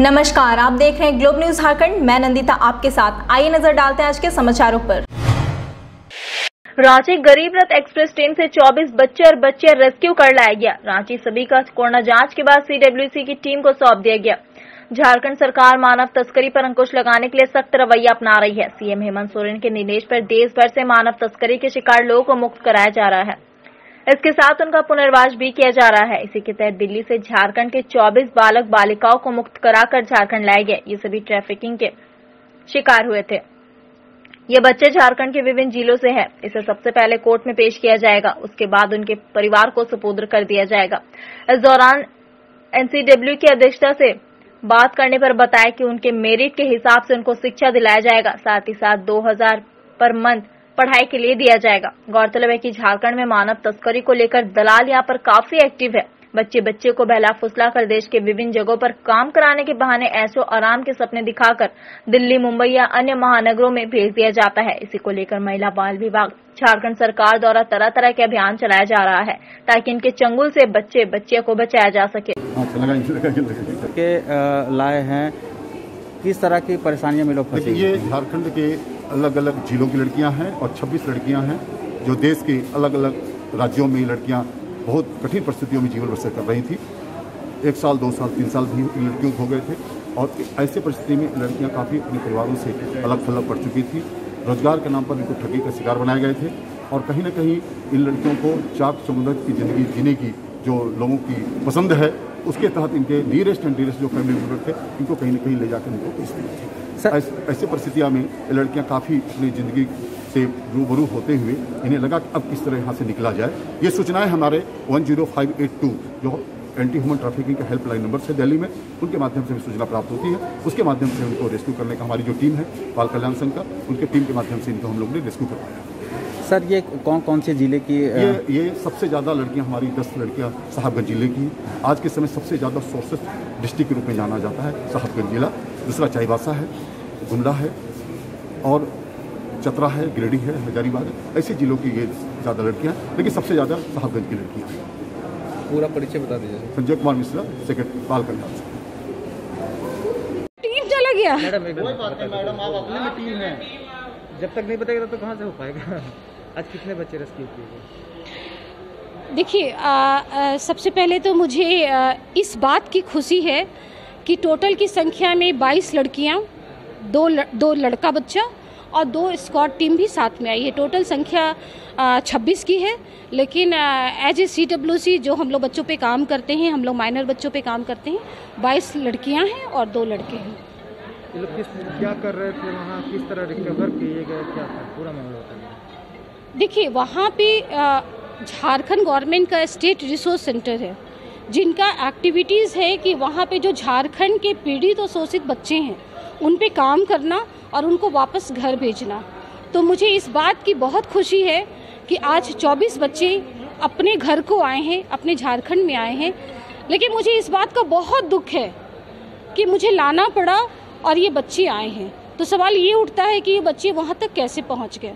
नमस्कार, आप देख रहे हैं ग्लोब न्यूज़ झारखंड। मैं नंदिता आपके साथ। आइए नज़र डालते हैं आज के समाचारों पर। रांची गरीब रथ एक्सप्रेस ट्रेन से 24 बच्चे और बच्चे रेस्क्यू कर लाया गया। रांची सभी का कोरोना जाँच के बाद सीडब्ल्यूसी की टीम को सौंप दिया गया। झारखंड सरकार मानव तस्करी पर अंकुश लगाने के लिए सख्त रवैया अपना रही है। सीएम हेमंत सोरेन के निर्देश पर देश भर से मानव तस्करी के शिकार लोगों को मुक्त कराया जा रहा है। इसके साथ उनका पुनर्वास भी किया जा रहा है। इसी के तहत दिल्ली से झारखंड के 24 बालक बालिकाओं को मुक्त कराकर झारखंड लाए गए। ये सभी ट्रैफिकिंग के शिकार हुए थे। ये बच्चे झारखंड के विभिन्न जिलों से हैं। इसे सबसे पहले कोर्ट में पेश किया जाएगा। उसके बाद उनके परिवार को सुपुर्द कर दिया जाएगा। इस दौरान एनसीडब्ल्यू की अध्यक्षता से बात करने पर बताया कि उनके मेरिट के हिसाब से उनको शिक्षा दिलाया जाएगा। साथ ही साथ 2000 पर मंथ पढ़ाई के लिए दिया जाएगा। गौरतलब है कि झारखंड में मानव तस्करी को लेकर दलाल यहाँ पर काफ़ी एक्टिव है। बच्चे बच्चे को बहला फुसला कर देश के विभिन्न जगहों पर काम कराने के बहाने ऐसो आराम के सपने दिखाकर दिल्ली मुंबई या अन्य महानगरों में भेज दिया जाता है। इसी को लेकर महिला बाल विभाग झारखंड सरकार द्वारा तरह तरह के अभियान चलाया जा रहा है ताकि इनके चंगुल से बच्चे बच्चे को बचाया जा सके। के लाए हैं। किस तरह की परेशानियाँ में लोग फंसे देखिए ये झारखंड के अलग अलग जिलों की लड़कियाँ हैं और 26 लड़कियाँ हैं जो देश के अलग अलग राज्यों में लड़कियाँ बहुत कठिन परिस्थितियों में जीवन बसर कर रही थी। एक साल, दो साल, तीन साल भी लड़कियों को हो गए थे और ऐसे परिस्थिति में लड़कियाँ काफ़ी अपने परिवारों से अलग थलग पड़ चुकी थी। रोज़गार के नाम पर इनको ठगी का शिकार बनाए गए थे और कहीं ना कहीं इन लड़कियों को चाक चमुंदर की ज़िंदगी जीने की जो लोगों की पसंद है, उसके तहत इनके नीरेस्ट एंड डीरेस्ट जो फैमिली मेंबर थे, इनको कहीं ना कहीं ले जाकर इनको बेच दिया। सर- ऐस- ऐसे परिस्थितियों में लड़कियाँ काफ़ी अपनी ज़िंदगी से रूबरू होते हुए इन्हें लगा कि अब किस तरह यहाँ से निकला जाए। ये सूचनाएँ हमारे 10582 जो एंटी ह्यूमन ट्रैफिकिंग के हेल्पलाइन नंबर से दिल्ली में उनके माध्यम से भी सूचना प्राप्त होती है। उसके माध्यम से उनको रेस्क्यू करने का हमारी जो टीम है बाल कल्याण संघ का उनके टीम के माध्यम से इनको हम लोग ने रेस्क्यू करवाया सर ये कौन कौन से ज़िले की ये ये सबसे ज़्यादा लड़कियाँ हमारी दस लड़कियाँ साहबगंज ज़िले की हैं। आज के समय सबसे ज़्यादा सोर्सेस डिस्ट्रिक्ट के रूप में जाना जाता है साहबगंज जिला। दूसरा चाईबासा है। गुंडा है और चतरा है गिरडी है हजारीबाग है। ऐसे जिलों की ये ज़्यादा लड़कियाँ लेकिन सबसे ज़्यादा साहबगंज की लड़कियाँ हैं। पूरा परिचय बता दीजिए। संजय कुमार मिश्रा सेक्रेटरी बाल कल्याण टीम चला गया। मैडम आप अपने में टीम है। जब तक नहीं बताएगा तो कहाँ से हो पाएगा? आज कितने बच्चे रेस्क्यू किए गए? देखिए सबसे पहले तो मुझे आ, इस बात की खुशी है कि टोटल की संख्या में 22 लड़कियाँ, दो ल, दो लड़का बच्चा और दो स्क्वाड टीम भी साथ में आई है। टोटल संख्या 26 की है। लेकिन as a C W C जो हम लोग बच्चों पे काम करते हैं हम लोग माइनर बच्चों पे काम करते हैं 22 लड़कियाँ हैं और दो लड़के हैं। किस क्या कर रहे थे वहाँ? किस तरह रिकवर किए गए? क्या था? पूरा मामला देखिए वहाँ पे झारखंड गवर्नमेंट का स्टेट रिसोर्स सेंटर है। जिनका एक्टिविटीज़ है कि वहाँ पे जो झारखंड के पीड़ित और शोषित बच्चे हैं उन पे काम करना और उनको वापस घर भेजना। तो मुझे इस बात की बहुत खुशी है कि आज 24 बच्चे अपने घर को आए हैं, अपने झारखंड में आए हैं। लेकिन मुझे इस बात का बहुत दुख है कि मुझे लाना पड़ा और ये बच्चे आए हैं। तो सवाल ये उठता है कि ये बच्चे वहाँ तक कैसे पहुँच गए?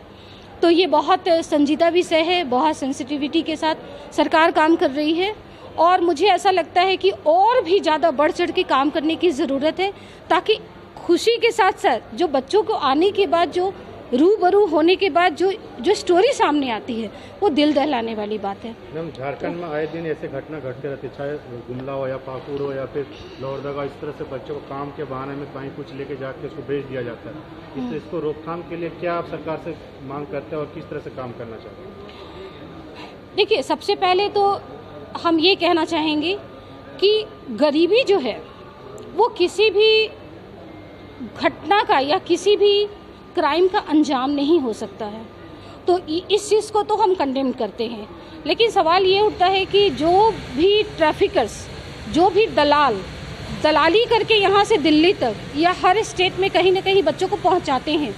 तो ये बहुत संजीदा विषय है, बहुत सेंसिटिविटी के साथ सरकार काम कर रही है और मुझे ऐसा लगता है कि और भी ज़्यादा बढ़ चढ़ के काम करने की ज़रूरत है ताकि खुशी के साथ साथ जो बच्चों को आने के बाद जो रूबरू होने के बाद जो जो स्टोरी सामने आती है वो दिल दहलाने वाली बात है। मैम झारखंड में आए दिन ऐसे घटना घटते रहती है चाहे गुमला हो या पाकुड़ हो या फिर लोहरदगा इस तरह से बच्चों को काम के बहाने में कहीं कुछ लेके जाके उसको भेज दिया जाता है। इससे इसको रोकथाम के लिए क्या आप सरकार से मांग करते हैं और किस तरह से काम करना चाहते हैं? देखिए सबसे पहले तो हम ये कहना चाहेंगे कि गरीबी जो है वो किसी भी घटना का या किसी भी क्राइम का अंजाम नहीं हो सकता है। तो इस चीज़ को तो हम कंडेम करते हैं। लेकिन सवाल ये उठता है कि जो भी ट्रैफिकर्स जो भी दलाल, दलाली करके यहाँ से दिल्ली तक या हर स्टेट में कहीं ना कहीं बच्चों को पहुँचाते हैं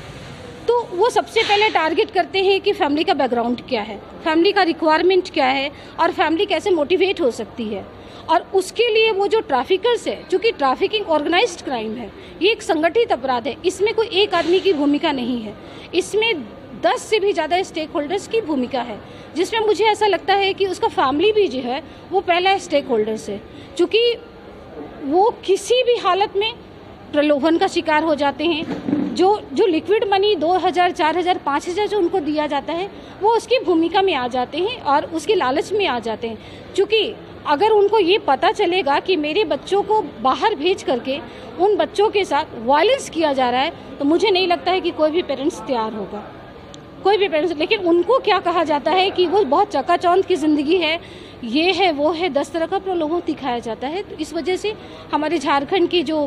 तो वो सबसे पहले टारगेट करते हैं कि फैमिली का बैकग्राउंड क्या है फैमिली का रिक्वायरमेंट क्या है और फैमिली कैसे मोटिवेट हो सकती है। और उसके लिए वो जो ट्रैफिकर्स है चूँकि ट्रैफिकिंग ऑर्गेनाइज्ड क्राइम है ये एक संगठित अपराध है। इसमें कोई एक आदमी की भूमिका नहीं है। इसमें दस से भी ज़्यादा स्टेक होल्डर्स की भूमिका है जिसमें मुझे ऐसा लगता है कि उसका फैमिली भी जो है वो पहला स्टेक होल्डर्स है। चूँकि वो किसी भी हालत में प्रलोभन का शिकार हो जाते हैं जो जो लिक्विड मनी 2000, 4000, 5000 जो उनको दिया जाता है वो उसकी भूमिका में आ जाते हैं और उसके लालच में आ जाते हैं। क्योंकि अगर उनको ये पता चलेगा कि मेरे बच्चों को बाहर भेज करके उन बच्चों के साथ वायलेंस किया जा रहा है तो मुझे नहीं लगता है कि कोई भी पेरेंट्स तैयार होगा। कोई भी पेरेंट्स लेकिन उनको क्या कहा जाता है कि वो बहुत चकाचौंध की ज़िंदगी है ये है वो है दस तरह का प्रलोभन दिखाया जाता है। तो इस वजह से हमारे झारखंड की जो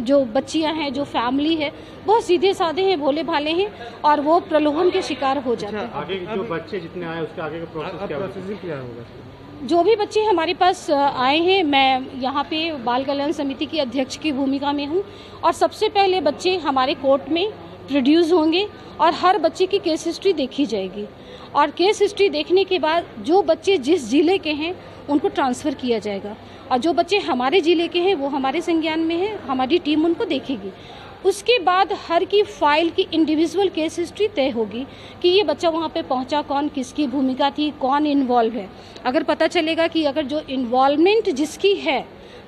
जो बच्चियाँ हैं जो फैमिली है बहुत सीधे साधे हैं भोले भाले हैं और वो प्रलोभन के शिकार हो जाते हैं। आगे जो बच्चे जितने आए उसके आगे का प्रोसेस क्या होगा? जो भी बच्चे हमारे पास आए हैं, मैं यहाँ पे बाल कल्याण समिति की अध्यक्ष की भूमिका में हूँ और सबसे पहले बच्चे हमारे कोर्ट में प्रोड्यूस होंगे और हर बच्चे की केस हिस्ट्री देखी जाएगी। और केस हिस्ट्री देखने के बाद जो बच्चे जिस ज़िले के हैं, उनको ट्रांसफ़र किया जाएगा। और जो बच्चे हमारे ज़िले के हैं, वो हमारे संज्ञान में हैं, हमारी टीम उनको देखेगी। उसके बाद हर की फ़ाइल की इंडिविजुअल केस हिस्ट्री तय होगी कि ये बच्चा वहाँ पे पहुँचा कौन, किसकी भूमिका थी, कौन इन्वॉल्व है। अगर पता चलेगा कि अगर जो इन्वॉल्वमेंट जिसकी है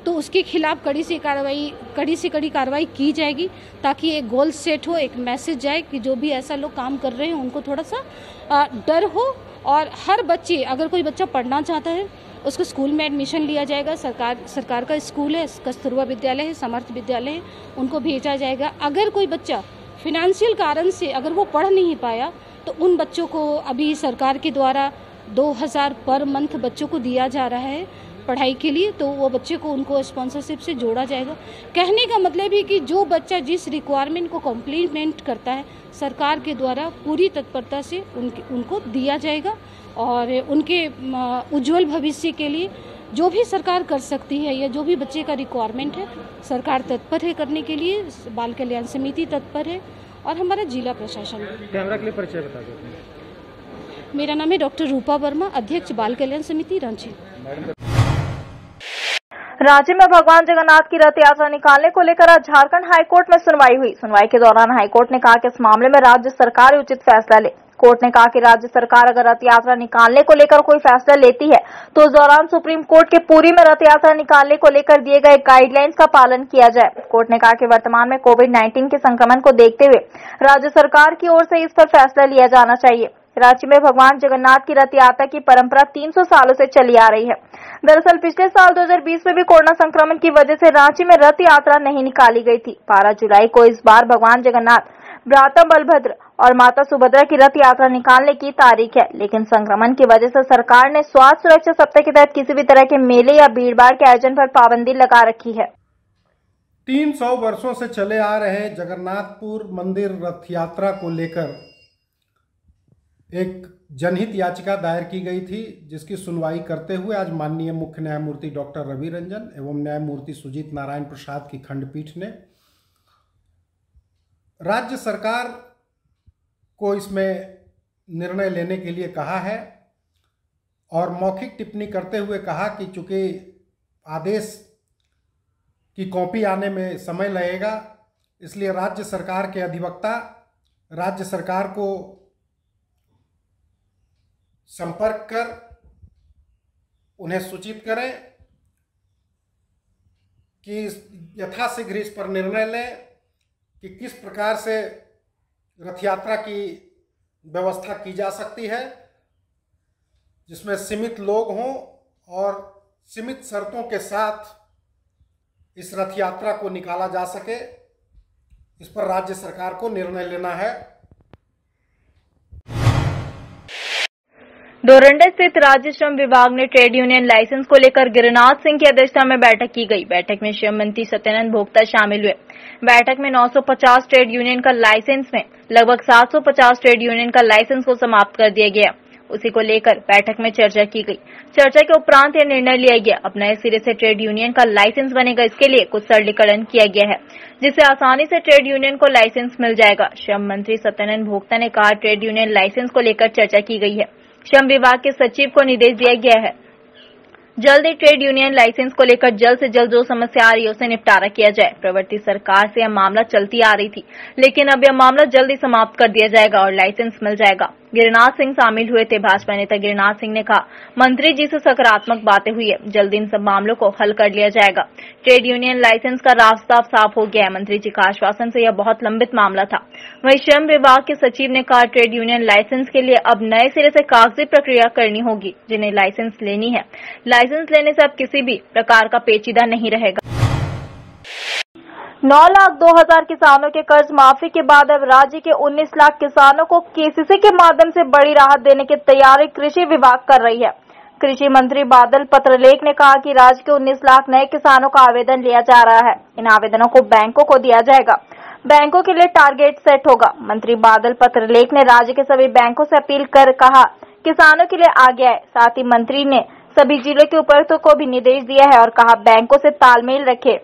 तो उसके खिलाफ कड़ी से कार्रवाई, कड़ी से कड़ी कार्रवाई की जाएगी, ताकि एक गोल सेट हो, एक मैसेज जाए कि जो भी ऐसा लोग काम कर रहे हैं, उनको थोड़ा सा डर हो। और हर बच्चे, अगर कोई बच्चा पढ़ना चाहता है उसको स्कूल में एडमिशन लिया जाएगा। सरकार सरकार का स्कूल है, कस्तूरबा विद्यालय है, समर्थ विद्यालय है, उनको भेजा जाएगा। अगर कोई बच्चा फिनेंशियल कारण से अगर वो पढ़ नहीं पाया तो उन बच्चों को अभी सरकार के द्वारा 2000 पर मंथ बच्चों को दिया जा रहा है। पढ़ाई के लिए तो वो बच्चे को उनको स्पॉन्सरशिप से जोड़ा जाएगा। कहने का मतलब है कि जो बच्चा जिस रिक्वायरमेंट को कॉम्प्लीमेंट करता है सरकार के द्वारा पूरी तत्परता से उनके उनको दिया जाएगा और उनके उज्जवल भविष्य के लिए जो भी सरकार कर सकती है या जो भी बच्चे का रिक्वायरमेंट है सरकार तत्पर है करने के लिए बाल कल्याण समिति तत्पर है और हमारा जिला प्रशासन। कैमरा के लिए परिचय बता देते मेरा नाम है डॉक्टर रूपा वर्मा अध्यक्ष बाल कल्याण समिति रांची। राज्य में भगवान जगन्नाथ की रथ यात्रा निकालने को लेकर आज झारखंड हाईकोर्ट में सुनवाई हुई। सुनवाई के दौरान हाईकोर्ट ने कहा कि इस मामले में राज्य सरकार उचित फैसला ले। कोर्ट ने कहा कि राज्य सरकार अगर रथ यात्रा निकालने को लेकर कोई फैसला लेती है तो उस दौरान सुप्रीम कोर्ट के पूरी में रथ यात्रा निकालने को लेकर दिए गए गाइडलाइंस का पालन किया जाए। कोर्ट ने कहा कि वर्तमान में कोविड नाइन्टीन के संक्रमण को देखते हुए राज्य सरकार की ओर से इस पर फैसला लिया जाना चाहिए। रांची में भगवान जगन्नाथ की रथ यात्रा की परंपरा 300 सालों से चली आ रही है। दरअसल पिछले साल 2020 में भी कोरोना संक्रमण की वजह से रांची में रथ यात्रा नहीं निकाली गई थी। 12 जुलाई को इस बार भगवान जगन्नाथ भ्राता बलभद्र और माता सुभद्रा की रथ यात्रा निकालने की तारीख है। लेकिन संक्रमण की वजह से सरकार ने स्वास्थ्य सुरक्षा सप्ताह के तहत किसी भी तरह के मेले या भीड़ के आयोजन पर पाबंदी लगा रखी है। तीन सौ वर्षो से चले आ रहे जगन्नाथपुर मंदिर रथ यात्रा को लेकर एक जनहित याचिका दायर की गई थी, जिसकी सुनवाई करते हुए आज माननीय मुख्य न्यायमूर्ति डॉक्टर रवि रंजन एवं न्यायमूर्ति सुजीत नारायण प्रसाद की खंडपीठ ने राज्य सरकार को इसमें निर्णय लेने के लिए कहा है और मौखिक टिप्पणी करते हुए कहा कि चूँकि आदेश की कॉपी आने में समय लगेगा, इसलिए राज्य सरकार के अधिवक्ता, राज्य सरकार को संपर्क कर, उन्हें सूचित करें कि यथाशीघ्र इस पर निर्णय लें कि किस प्रकार से रथ यात्रा की व्यवस्था की जा सकती है, जिसमें सीमित लोग हों और सीमित शर्तों के साथ इस रथ यात्रा को निकाला जा सके। इस पर राज्य सरकार को निर्णय लेना है। डोरंडा स्थित राज्य श्रम विभाग ने ट्रेड यूनियन लाइसेंस को लेकर गिरिनाथ सिंह की अध्यक्षता में बैठक की गई। बैठक में श्रम मंत्री सत्यानंद भोक्ता शामिल हुए। बैठक में 950 ट्रेड यूनियन का लाइसेंस में लगभग 750 ट्रेड यूनियन का लाइसेंस को समाप्त कर दिया गया। उसी को लेकर बैठक में चर्चा की गई। चर्चा के उपरांत यह निर्णय लिया गया। अब नए सिरे से ट्रेड यूनियन का लाइसेंस बनेगा, इसके लिए कुछ सरलीकरण किया गया है, जिससे आसानी से ट्रेड यूनियन को लाइसेंस मिल जाएगा। श्रम मंत्री सत्यानंद भोक्ता ने कहा, ट्रेड यूनियन लाइसेंस को लेकर चर्चा की गई है। श्रम विभाग के सचिव को निर्देश दिया गया है। जल्द ही ट्रेड यूनियन लाइसेंस को लेकर जल्द से जल्द जो समस्या आ रही है, उसे निपटारा किया जाए। प्रवर्ती सरकार से यह मामला चलती आ रही थी, लेकिन अब यह मामला जल्द ही समाप्त कर दिया जाएगा और लाइसेंस मिल जाएगा। गिरिनाथ सिंह शामिल हुए थे। भाजपा नेता गिरिनाथ सिंह ने कहा, मंत्री जी से सकारात्मक बातें हुई है। जल्द इन सब मामलों को हल कर लिया जाएगा। ट्रेड यूनियन लाइसेंस का रास्ता साफ़ हो गया है। मंत्री जी का आश्वासन से यह बहुत लंबित मामला था। वहीं श्रम विभाग के सचिव ने कहा, ट्रेड यूनियन लाइसेंस के लिए अब नए सिरे से कागज़ी प्रक्रिया करनी होगी, जिन्हें लाइसेंस लेनी है। लाइसेंस लेने से अब किसी भी प्रकार का पेचीदा नहीं रहेगा। नौ लाख दो हज़ार किसानों के कर्ज माफ़ी के बाद अब राज्य के 19 लाख किसानों को केसीसी के माध्यम से बड़ी राहत देने की तैयारी कृषि विभाग कर रही है। कृषि मंत्री बादल पत्रलेख ने कहा कि राज्य के 19 लाख नए किसानों का आवेदन लिया जा रहा है। इन आवेदनों को बैंकों को दिया जाएगा। बैंकों के लिए टारगेट सेट होगा। मंत्री बादल पत्रलेख ने राज्य के सभी बैंकों से अपील कर कहा, किसानों के लिए आगे आए। साथ ही मंत्री ने सभी जिलों के उपायुक्तों को भी निर्देश दिया है और कहा, बैंकों से तालमेल रखे।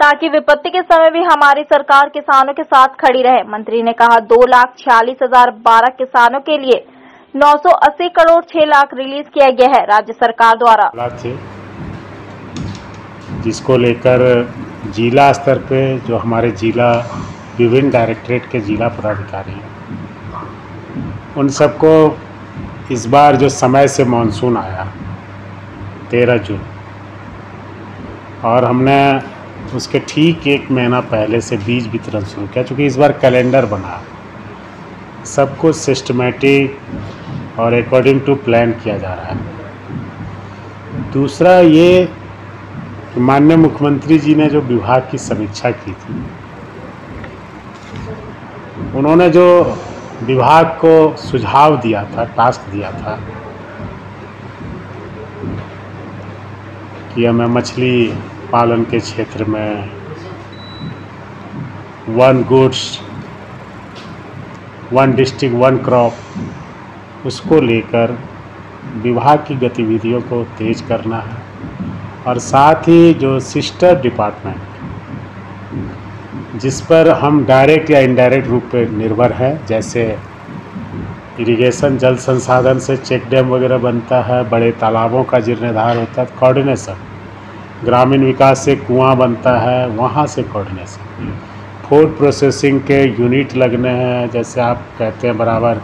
ताकि विपत्ति के समय भी हमारी सरकार किसानों के साथ खड़ी रहे। मंत्री ने कहा, दो लाख छियालीस हज़ार बारह किसानों के लिए 980 करोड़ छह लाख रिलीज़ किया गया है, राज्य सरकार द्वारा। जिसको लेकर जिला स्तर पे जो हमारे जिला, विभिन्न डायरेक्टरेट के जिला पदाधिकारी हैं, उन सबको इस बार जो समय से मानसून आया, तेरह जून, और हमने उसके ठीक एक महीना पहले से बीज वितरण शुरू किया, चूँकि इस बार कैलेंडर बना। सब कुछ सिस्टमेटिक और अकॉर्डिंग टू प्लान किया जा रहा है। दूसरा ये माननीय मुख्यमंत्री जी ने जो विभाग की समीक्षा की थी, उन्होंने जो विभाग को सुझाव दिया था टास्क दिया था, कि हमें मछली पालन के क्षेत्र में one goods one district one crop उसको लेकर विभाग की गतिविधियों को तेज करना है। और साथ ही जो सिस्टर डिपार्टमेंट जिस पर हम डायरेक्ट या इनडायरेक्ट रूप पर निर्भर हैं, जैसे इरिगेशन जल संसाधन से चेक डैम वगैरह बनता है, बड़े तालाबों का जीर्णोद्धार होता है कोऑर्डिनेशन ग्रामीण विकास से कुआँ बनता है, वहाँ से कोऑर्डिनेशन फ़ूड प्रोसेसिंग के यूनिट लगने हैं, जैसे आप कहते हैं बराबर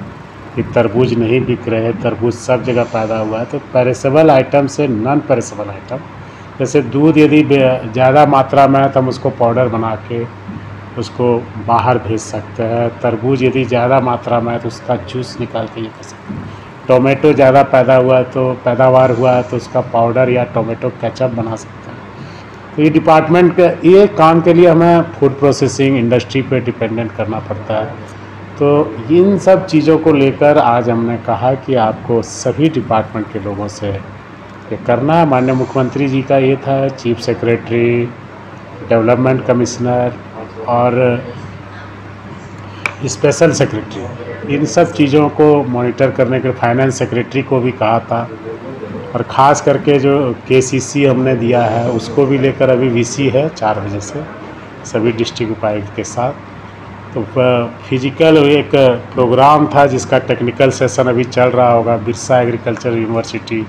कि तरबूज नहीं बिक रहे, तरबूज सब जगह पैदा हुआ है तो पेरेसेबल आइटम से नॉन पेरेसेबल आइटम जैसे दूध यदि ज़्यादा मात्रा में है तो हम उसको पाउडर बना के उसको बाहर भेज सकते हैं। तरबूज यदि ज़्यादा मात्रा में है तो उसका जूस निकाल के ये कर सकते हैं। टोमेटो ज़्यादा पैदा हुआ है तो पैदावार हुआ है तो उसका पाउडर या टोमेटो केचप बना सकते हैं। तो ये डिपार्टमेंट के, ये काम के लिए हमें फ़ूड प्रोसेसिंग इंडस्ट्री पे डिपेंडेंट करना पड़ता है। तो इन सब चीज़ों को लेकर आज हमने कहा कि आपको सभी डिपार्टमेंट के लोगों से ये करना है। माननीय मुख्यमंत्री जी का ये था चीफ सेक्रेटरी डेवलपमेंट कमिश्नर और स्पेशल सेक्रेटरी इन सब चीज़ों को मॉनिटर करने के फाइनेंस सेक्रेटरी को भी कहा था। और ख़ास करके जो के हमने दिया है, उसको भी लेकर अभी वीसी है चार बजे से, सभी डिस्ट्रिक्ट उपायुक्त के साथ। तो फ़िज़िकल एक प्रोग्राम था जिसका टेक्निकल सेशन अभी चल रहा होगा, बिरसा एग्रीकल्चर यूनिवर्सिटी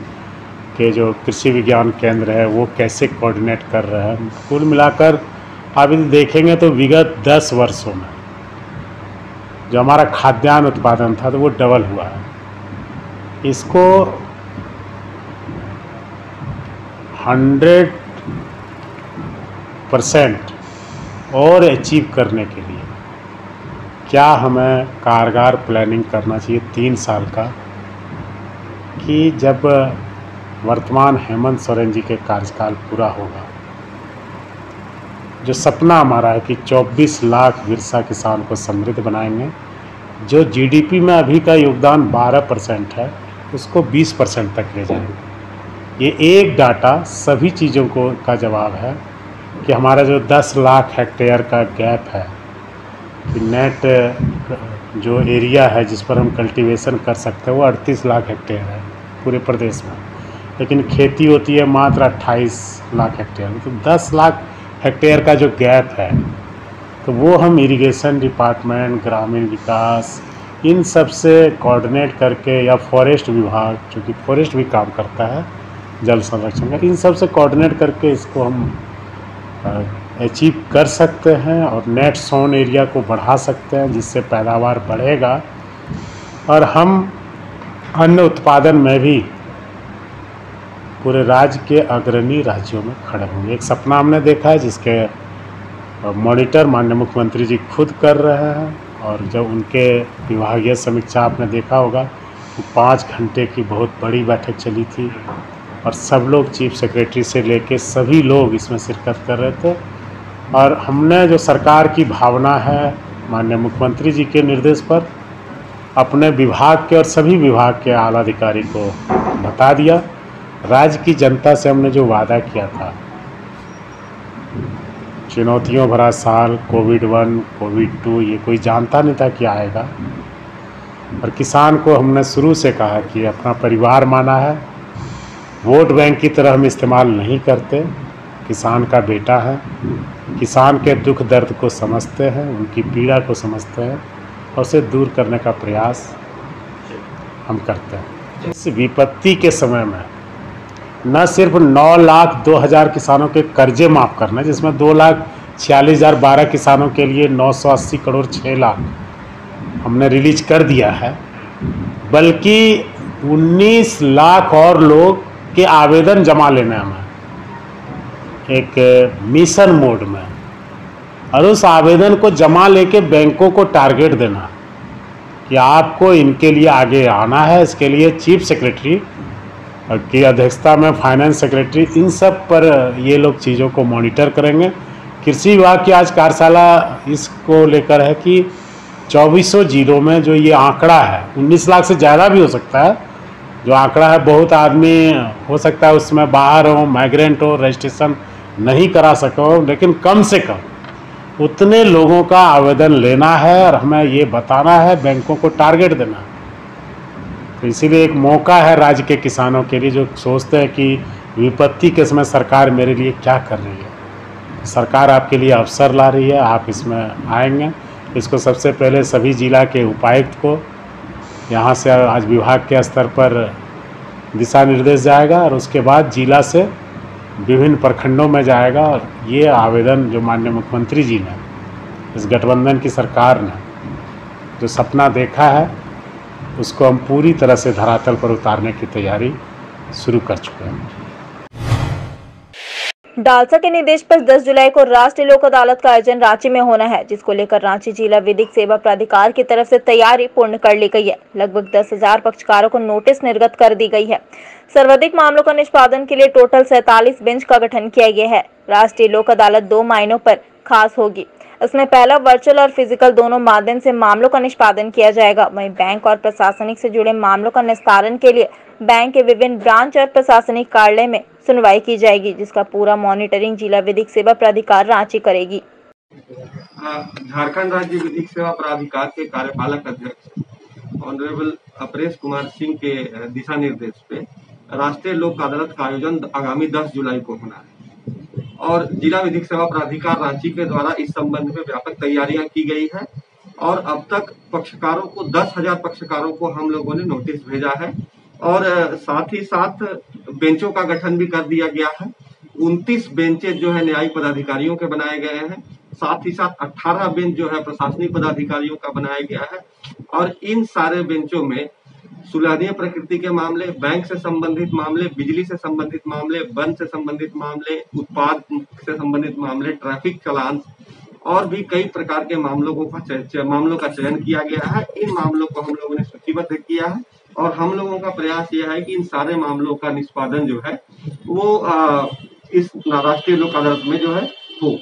के जो कृषि विज्ञान केंद्र है, वो कैसे कोऑर्डिनेट कर रहे हैं। कुल मिलाकर आप यदि देखेंगे तो विगत दस वर्षों में जो हमारा खाद्यान्न उत्पादन था तो वो डबल हुआ है। इसको हंड्रेड परसेंट और अचीव करने के लिए क्या हमें कारगर प्लानिंग करना चाहिए तीन साल का? कि जब वर्तमान हेमंत सोरेन जी के कार्यकाल पूरा होगा, जो सपना हमारा है कि 24 लाख विरसा किसान को समृद्ध बनाएँगे, जो जीडीपी में अभी का योगदान 12 परसेंट है, उसको 20 परसेंट तक ले जाएँगे। ये एक डाटा सभी चीज़ों को का जवाब है कि हमारा जो 10 लाख हेक्टेयर का गैप है नेट, जो एरिया है जिस पर हम कल्टीवेशन कर सकते हैं, वो 38 लाख हेक्टेयर है पूरे प्रदेश में। लेकिन खेती होती है मात्र 28 लाख हेक्टेयर। तो 10 लाख हेक्टेयर का जो गैप है तो वो हम इरिगेशन डिपार्टमेंट, ग्रामीण विकास, इन सबसे कोऑर्डिनेट करके या फॉरेस्ट विभाग चूँकि फॉरेस्ट भी काम करता है जल संरक्षण का। इन सबसे कोऑर्डिनेट करके इसको हम अचीव कर सकते हैं और नेट सोन एरिया को बढ़ा सकते हैं जिससे पैदावार बढ़ेगा। और हम अन्न उत्पादन में भी पूरे राज्य के अग्रणी राज्यों में खड़े होंगे। एक सपना हमने देखा है जिसके मॉनिटर माननीय मुख्यमंत्री जी खुद कर रहे हैं और जब उनके विभागीय समीक्षा आपने देखा होगा तो पाँच घंटे की बहुत बड़ी बैठक चली थी। और सब लोग चीफ सेक्रेटरी से लेके सभी लोग इसमें शिरकत कर रहे थे। और हमने जो सरकार की भावना है, माननीय मुख्यमंत्री जी के निर्देश पर, अपने विभाग के और सभी विभाग के आला अधिकारी को बता दिया। राज्य की जनता से हमने जो वादा किया था, चुनौतियों भरा साल, कोविड वन, कोविड टू, ये कोई जानता नहीं था कि आएगा। और किसान को हमने शुरू से कहा कि अपना परिवार माना है वोट बैंक की तरह हम इस्तेमाल नहीं करते। किसान का बेटा है। किसान के दुख दर्द को समझते हैं, उनकी पीड़ा को समझते हैं और उसे दूर करने का प्रयास हम करते हैं। इस विपत्ति के समय में न सिर्फ़ नौ लाख दो हज़ार किसानों के कर्जे माफ़ करना, जिसमें दो लाख छियालीस हज़ार बारह किसानों के लिए नौ सौ अस्सी करोड़ छः लाख हमने रिलीज़ कर दिया है, बल्कि उन्नीस लाख और लोग के आवेदन जमा लेने में, एक मिशन मोड में, और उस आवेदन को जमा लेके बैंकों को टारगेट देना कि आपको इनके लिए आगे आना है, इसके लिए चीफ सेक्रेटरी की अध्यक्षता में फाइनेंस सेक्रेटरी, इन सब पर ये लोग चीज़ों को मॉनिटर करेंगे। कृषि विभाग की आज कार्यशाला इसको लेकर है कि चौबीसों जिलों में जो ये आंकड़ा है 19 लाख से ज़्यादा भी हो सकता है जो आंकड़ा है, बहुत आदमी हो सकता है उसमें बाहर हो माइग्रेंट हो रजिस्ट्रेशन नहीं करा सको लेकिन कम से कम उतने लोगों का आवेदन लेना है और हमें ये बताना है, बैंकों को टारगेट देना है। तो इसीलिए एक मौका है राज्य के किसानों के लिए जो सोचते हैं कि विपत्ति के समय सरकार मेरे लिए क्या कर रही है। सरकार आपके लिए अवसर ला रही है, आप इसमें आएँगे। इसको सबसे पहले सभी जिला के उपायुक्त को, यहाँ से आज विभाग के स्तर पर दिशा निर्देश जाएगा और उसके बाद जिला से विभिन्न प्रखंडों में जाएगा और ये आवेदन जो माननीय मुख्यमंत्री जी ने, इस गठबंधन की सरकार ने जो सपना देखा है, उसको हम पूरी तरह से धरातल पर उतारने की तैयारी शुरू कर चुके हैं। डालसा के निर्देश पर 10 जुलाई को राष्ट्रीय लोक अदालत का आयोजन रांची में होना है, जिसको लेकर रांची जिला विधिक सेवा प्राधिकार की तरफ़ से तैयारी पूर्ण कर ली गई है। लगभग दस हज़ार पक्षकारों को नोटिस निर्गत कर दी गई है। सर्वाधिक मामलों का निष्पादन के लिए टोटल सैतालीस बेंच का गठन किया गया है। राष्ट्रीय लोक अदालत दो मायनों पर खास होगी। इसमें पहला वर्चुअल और फ़िज़िकल दोनों माध्यम से मामलों का निष्पादन किया जाएगा। वहीं बैंक और प्रशासनिक से जुड़े मामलों का निस्तारण के लिए बैंक के विभिन्न ब्रांच और प्रशासनिक कार्यालय में सुनवाई की जाएगी, जिसका पूरा मॉनिटरिंग जिला विधिक सेवा प्राधिकार रांची करेगी। झारखंड राज्य विधिक सेवा प्राधिकार के कार्यपालक अध्यक्ष ऑनरेबल अपरेश कुमार सिंह के दिशा निर्देश पे राष्ट्रीय लोक अदालत का आयोजन आगामी 10 जुलाई को होना है। और जिला विधिक सेवा प्राधिकार रांची के द्वारा इस संबंध में व्यापक तैयारियाँ की गई है और अब तक पक्षकारों को, दस हज़ार पक्षकारों को हम लोगों ने नोटिस भेजा है और साथ ही साथ बेंचों का गठन भी कर दिया गया है। उनतीस बेंचेज जो है न्यायिक पदाधिकारियों के बनाए गए हैं। साथ ही साथ 18 बेंच जो है प्रशासनिक पदाधिकारियों का बनाया गया है। और इन सारे बेंचों में सुलहनीय प्रकृति के मामले बैंक से संबंधित मामले बिजली से संबंधित मामले वन से संबंधित मामले उत्पाद से संबंधित मामले ट्रैफ़िक चलान और भी कई प्रकार के मामलों को मामलों का चयन किया गया है। इन मामलों को हम लोगों ने सूचीबद्ध किया है और हम लोगों का प्रयास यह है कि इन सारे मामलों का निष्पादन जो है वो आ, इस राष्ट्रीय लोक अदालत में जो है हो।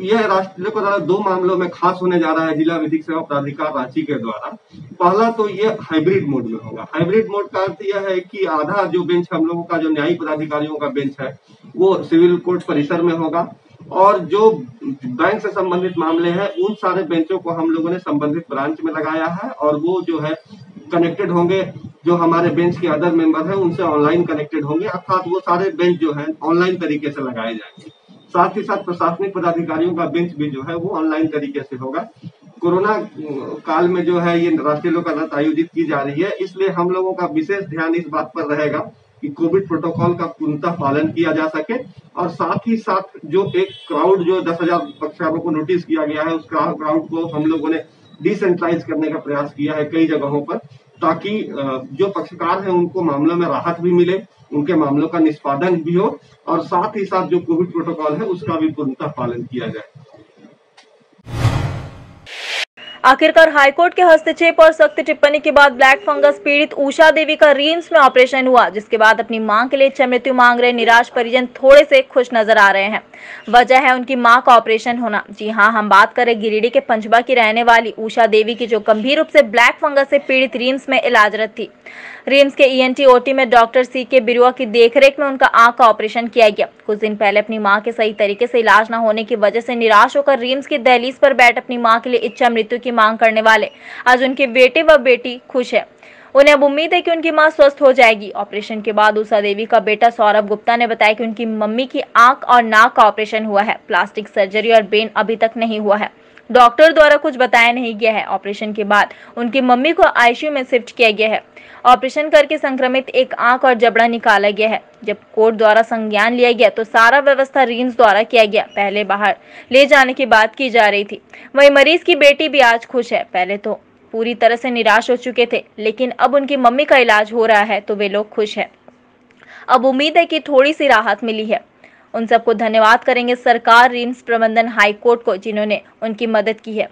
यह राष्ट्रीय अदालत दो मामलों में खास होने जा रहा है जिला विधिक सेवा प्राधिकार रांची के द्वारा। पहला तो ये हाइब्रिड मोड में होगा। हाइब्रिड मोड का अर्थ यह है कि आधा जो बेंच हम लोगों का, जो न्यायिक पदाधिकारियों का बेंच है, वो सिविल कोर्ट परिसर में होगा। और जो बैंक से संबंधित मामले हैं, उन सारे बेंचों को हम लोगों ने संबंधित ब्रांच में लगाया है और वो जो है कनेक्टेड होंगे, जो हमारे बेंच के अदर मेंबर हैं, उनसे ऑनलाइन कनेक्टेड होंगे। अर्थात वो सारे बेंच जो है, ऑनलाइन तरीके से लगाए जाएँगे। साथ ही साथ प्रशासनिक पदाधिकारियों का बेंच भी जो है वो ऑनलाइन तरीके से होगा। कोरोना काल में जो है ये राष्ट्रीय लोक अदालत आयोजित की जा रही है, इसलिए हम लोगों का विशेष ध्यान इस बात पर रहेगा कि कोविड प्रोटोकॉल का पूर्णतः पालन किया जा सके और साथ ही साथ जो एक क्राउड जो दस हज़ार पक्षकारों को नोटिस किया गया है, उस क्राउड को हम लोगों ने डिसेंट्रलाइज करने का प्रयास किया है कई जगहों पर। ताकि जो पक्षकार हैं उनको मामलों में राहत भी मिले, उनके मामलों का निष्पादन भी हो, और साथ ही साथ जो कोविड प्रोटोकॉल है उसका भी पूर्णतः पालन किया जाए। आखिरकार हाईकोर्ट के हस्तक्षेप और सख्त टिप्पणी के बाद ब्लैक फंगस पीड़ित उषा देवी का रिम्स में ऑपरेशन हुआ, जिसके बाद अपनी माँ के लिए इच्छा मृत्यु मांग रहे निराश परिजन थोड़े से खुश नज़र आ रहे हैं। वजह है उनकी माँ का ऑपरेशन होना। जी हाँ हम बात करें गिरिडीह के पंचबा की रहने वाली उषा देवी की, जो गंभीर रूप से ब्लैक फंगस से पीड़ित रिम्स में इलाजरत थी। रिम्स के ईएनटी ओटी में डॉक्टर सी के बिरुआ की देखरेख में उनका आँख का ऑपरेशन किया गया। कुछ दिन पहले अपनी माँ के सही तरीके से इलाज न होने की वजह से निराश होकर रिम्स की दहलीज पर बैठ अपनी माँ के लिए इच्छा मृत्यु की मांग करने वाले आज उनके बेटे व बेटी खुश है। उन्हें अब उम्मीद है कि उनकी माँ स्वस्थ हो जाएगी। ऑपरेशन के बाद उषा देवी का बेटा सौरभ गुप्ता ने बताया कि उनकी मम्मी की आँख और नाक का ऑपरेशन हुआ है। प्लास्टिक सर्जरी और बेन अभी तक नहीं हुआ है। डॉक्टर द्वारा कुछ बताया नहीं गया है। ऑपरेशन के बाद उनकी मम्मी को आईसीयू में शिफ्ट किया गया है। ऑपरेशन करके संक्रमित एक आँख और जबड़ा निकाला गया है। जब कोर्ट द्वारा संज्ञान लिया गया तो सारा व्यवस्था रिम्स द्वारा किया गया। पहले बाहर ले जाने की बात की जा रही थी। वही मरीज़ की बेटी भी आज खुश है। पहले तो पूरी तरह से निराश हो चुके थे, लेकिन अब उनकी मम्मी का इलाज हो रहा है तो वे लोग खुश है। अब उम्मीद है कि थोड़ी सी राहत मिली है। उन सबको धन्यवाद करेंगे सरकार, रिम्स प्रबंधन हाई कोर्ट को, जिन्होंने उनकी मदद की है।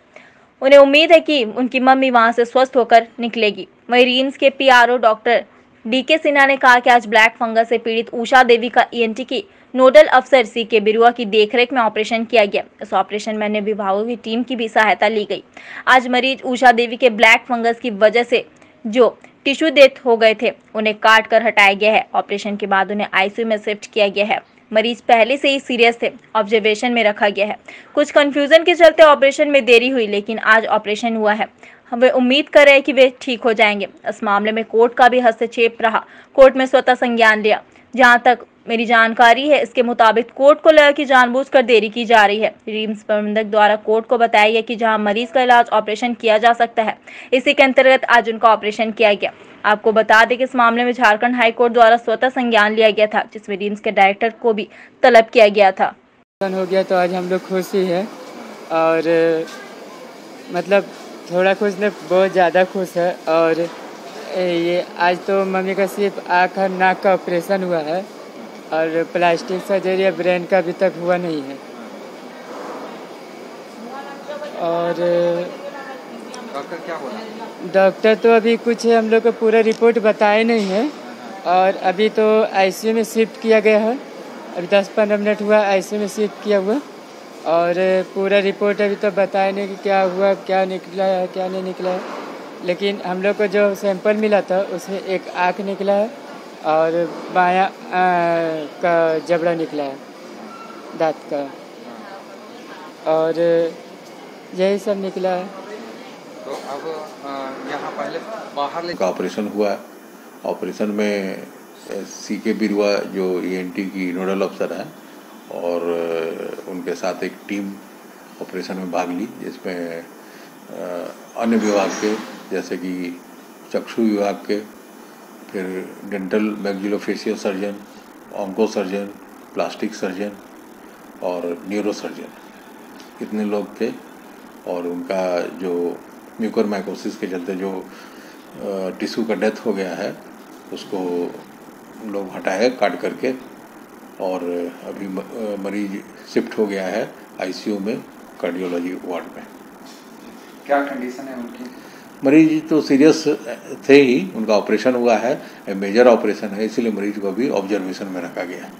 उन्हें उम्मीद है कि उनकी मम्मी वहाँ से स्वस्थ होकर निकलेगी। वही रिम्स के पीआरओ डॉक्टर डी के सिन्हा ने कहा कि आज ब्लैक फंगस से पीड़ित उषा देवी का ईएनटी की नोडल अफसर सी के बिरुआ की देखरेख में ऑपरेशन किया गया। इस ऑपरेशन में अन्य विभागों की टीम की भी सहायता ली गई। आज मरीज़ उषा देवी के ब्लैक फंगस की वजह से जो टिश्यू डेथ हो गए थे, उन्हें काट कर हटाया गया है। ऑपरेशन के बाद उन्हें आईसीयू में शिफ्ट किया गया है। मरीज़ पहले से ही सीरियस थे, ऑब्जर्वेशन में रखा गया है। कुछ कन्फ्यूज़न के चलते ऑपरेशन में देरी हुई, लेकिन आज ऑपरेशन हुआ है। वे उम्मीद कर रहे हैं कि वे ठीक हो जाएँगे। इस मामले में कोर्ट का भी हस्तक्षेप रहा। कोर्ट में स्वतः संज्ञान लिया। जहाँ तक मेरी जानकारी है, इसके मुताबिक कोर्ट को लगा कि जानबूझकर देरी की जा रही है। रिम्स प्रबंधक द्वारा कोर्ट को बताया गया कि जहाँ मरीज़ का इलाज ऑपरेशन किया जा सकता है, इसी के अंतर्गत आज उनका ऑपरेशन किया गया। आपको बता दें कि इस मामले में झारखंड हाईकोर्ट द्वारा स्वतः संज्ञान लिया गया था, जिसमें रिम्स के डायरेक्टर को भी तलब किया गया था। हो गया तो आज हम लोग खुश ही है और मतलब थोड़ा खुश नहीं, बहुत ज़्यादा खुश है और ये आज तो मम्मी का सिर्फ़ आँख और नाक का ऑपरेशन हुआ है। और प्लास्टिक सर्जरी या ब्रेन का अभी तक हुआ नहीं है। और डॉक्टर क्या बोला? डॉक्टर तो अभी कुछ है हम लोग को पूरा रिपोर्ट बताए नहीं है। और अभी तो आईसीयू में शिफ्ट किया गया है। अभी दस पंद्रह मिनट हुआ आईसीयू में शिफ्ट किया हुआ। और पूरा रिपोर्ट अभी तो बताया नहीं कि क्या हुआ क्या निकला है क्या नहीं निकला है। लेकिन हम लोग को जो सैंपल मिला था उसमें एक आँख निकला है। और बाया का जबड़ा निकला है दांत का। और यही सब निकला है। तो अब यहाँ पहले बाहर का ऑपरेशन हुआ ऑपरेशन में सी के बिरुआ जो ईएनटी e की नोडल अफसर है और उनके साथ एक टीम ऑपरेशन में भाग ली जिसमें अन्य विभाग के जैसे कि चक्षु विभाग के फिर dental maxillofacial surgeon onco surgeon plastic surgeon और न्यूरो सर्जन इतने लोग थे और उनका जो म्यूकर माइकोसिस के चलते जो टिश्यू का डेथ हो गया है, उसको लोग हटाए, काट करके और अभी मरीज़ शिफ्ट हो गया है आईसीयू में कार्डियोलॉजी वार्ड में। क्या कंडीशन है उनकी? मरीज़ तो सीरियस थे ही उनका ऑपरेशन हुआ है मेजर ऑपरेशन है इसीलिए मरीज़ को अभी ऑब्जर्वेशन में रखा गया है।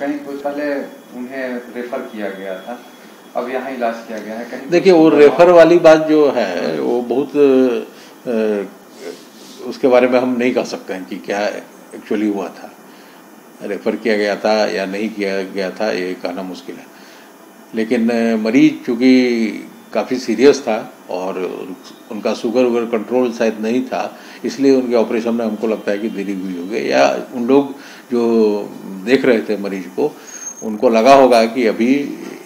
कहीं कुछ पहले उन्हें रेफर किया गया था अब यहाँ इलाज किया गया है कहीं देखिए वो रेफर वाली बात जो है वो बहुत उसके बारे में हम नहीं कह सकते हैं कि क्या एक्चुअली हुआ था। रेफर किया गया था या नहीं किया गया था ये कहना मुश्किल है। लेकिन मरीज़ चूँकि काफ़ी सीरियस था और उनका शुगर वगैरह कंट्रोल शायद नहीं था, इसलिए उनके ऑपरेशन में हमको लगता है कि देरी हुई होगी। या उन लोग जो देख रहे थे मरीज़ को, उनको लगा होगा कि अभी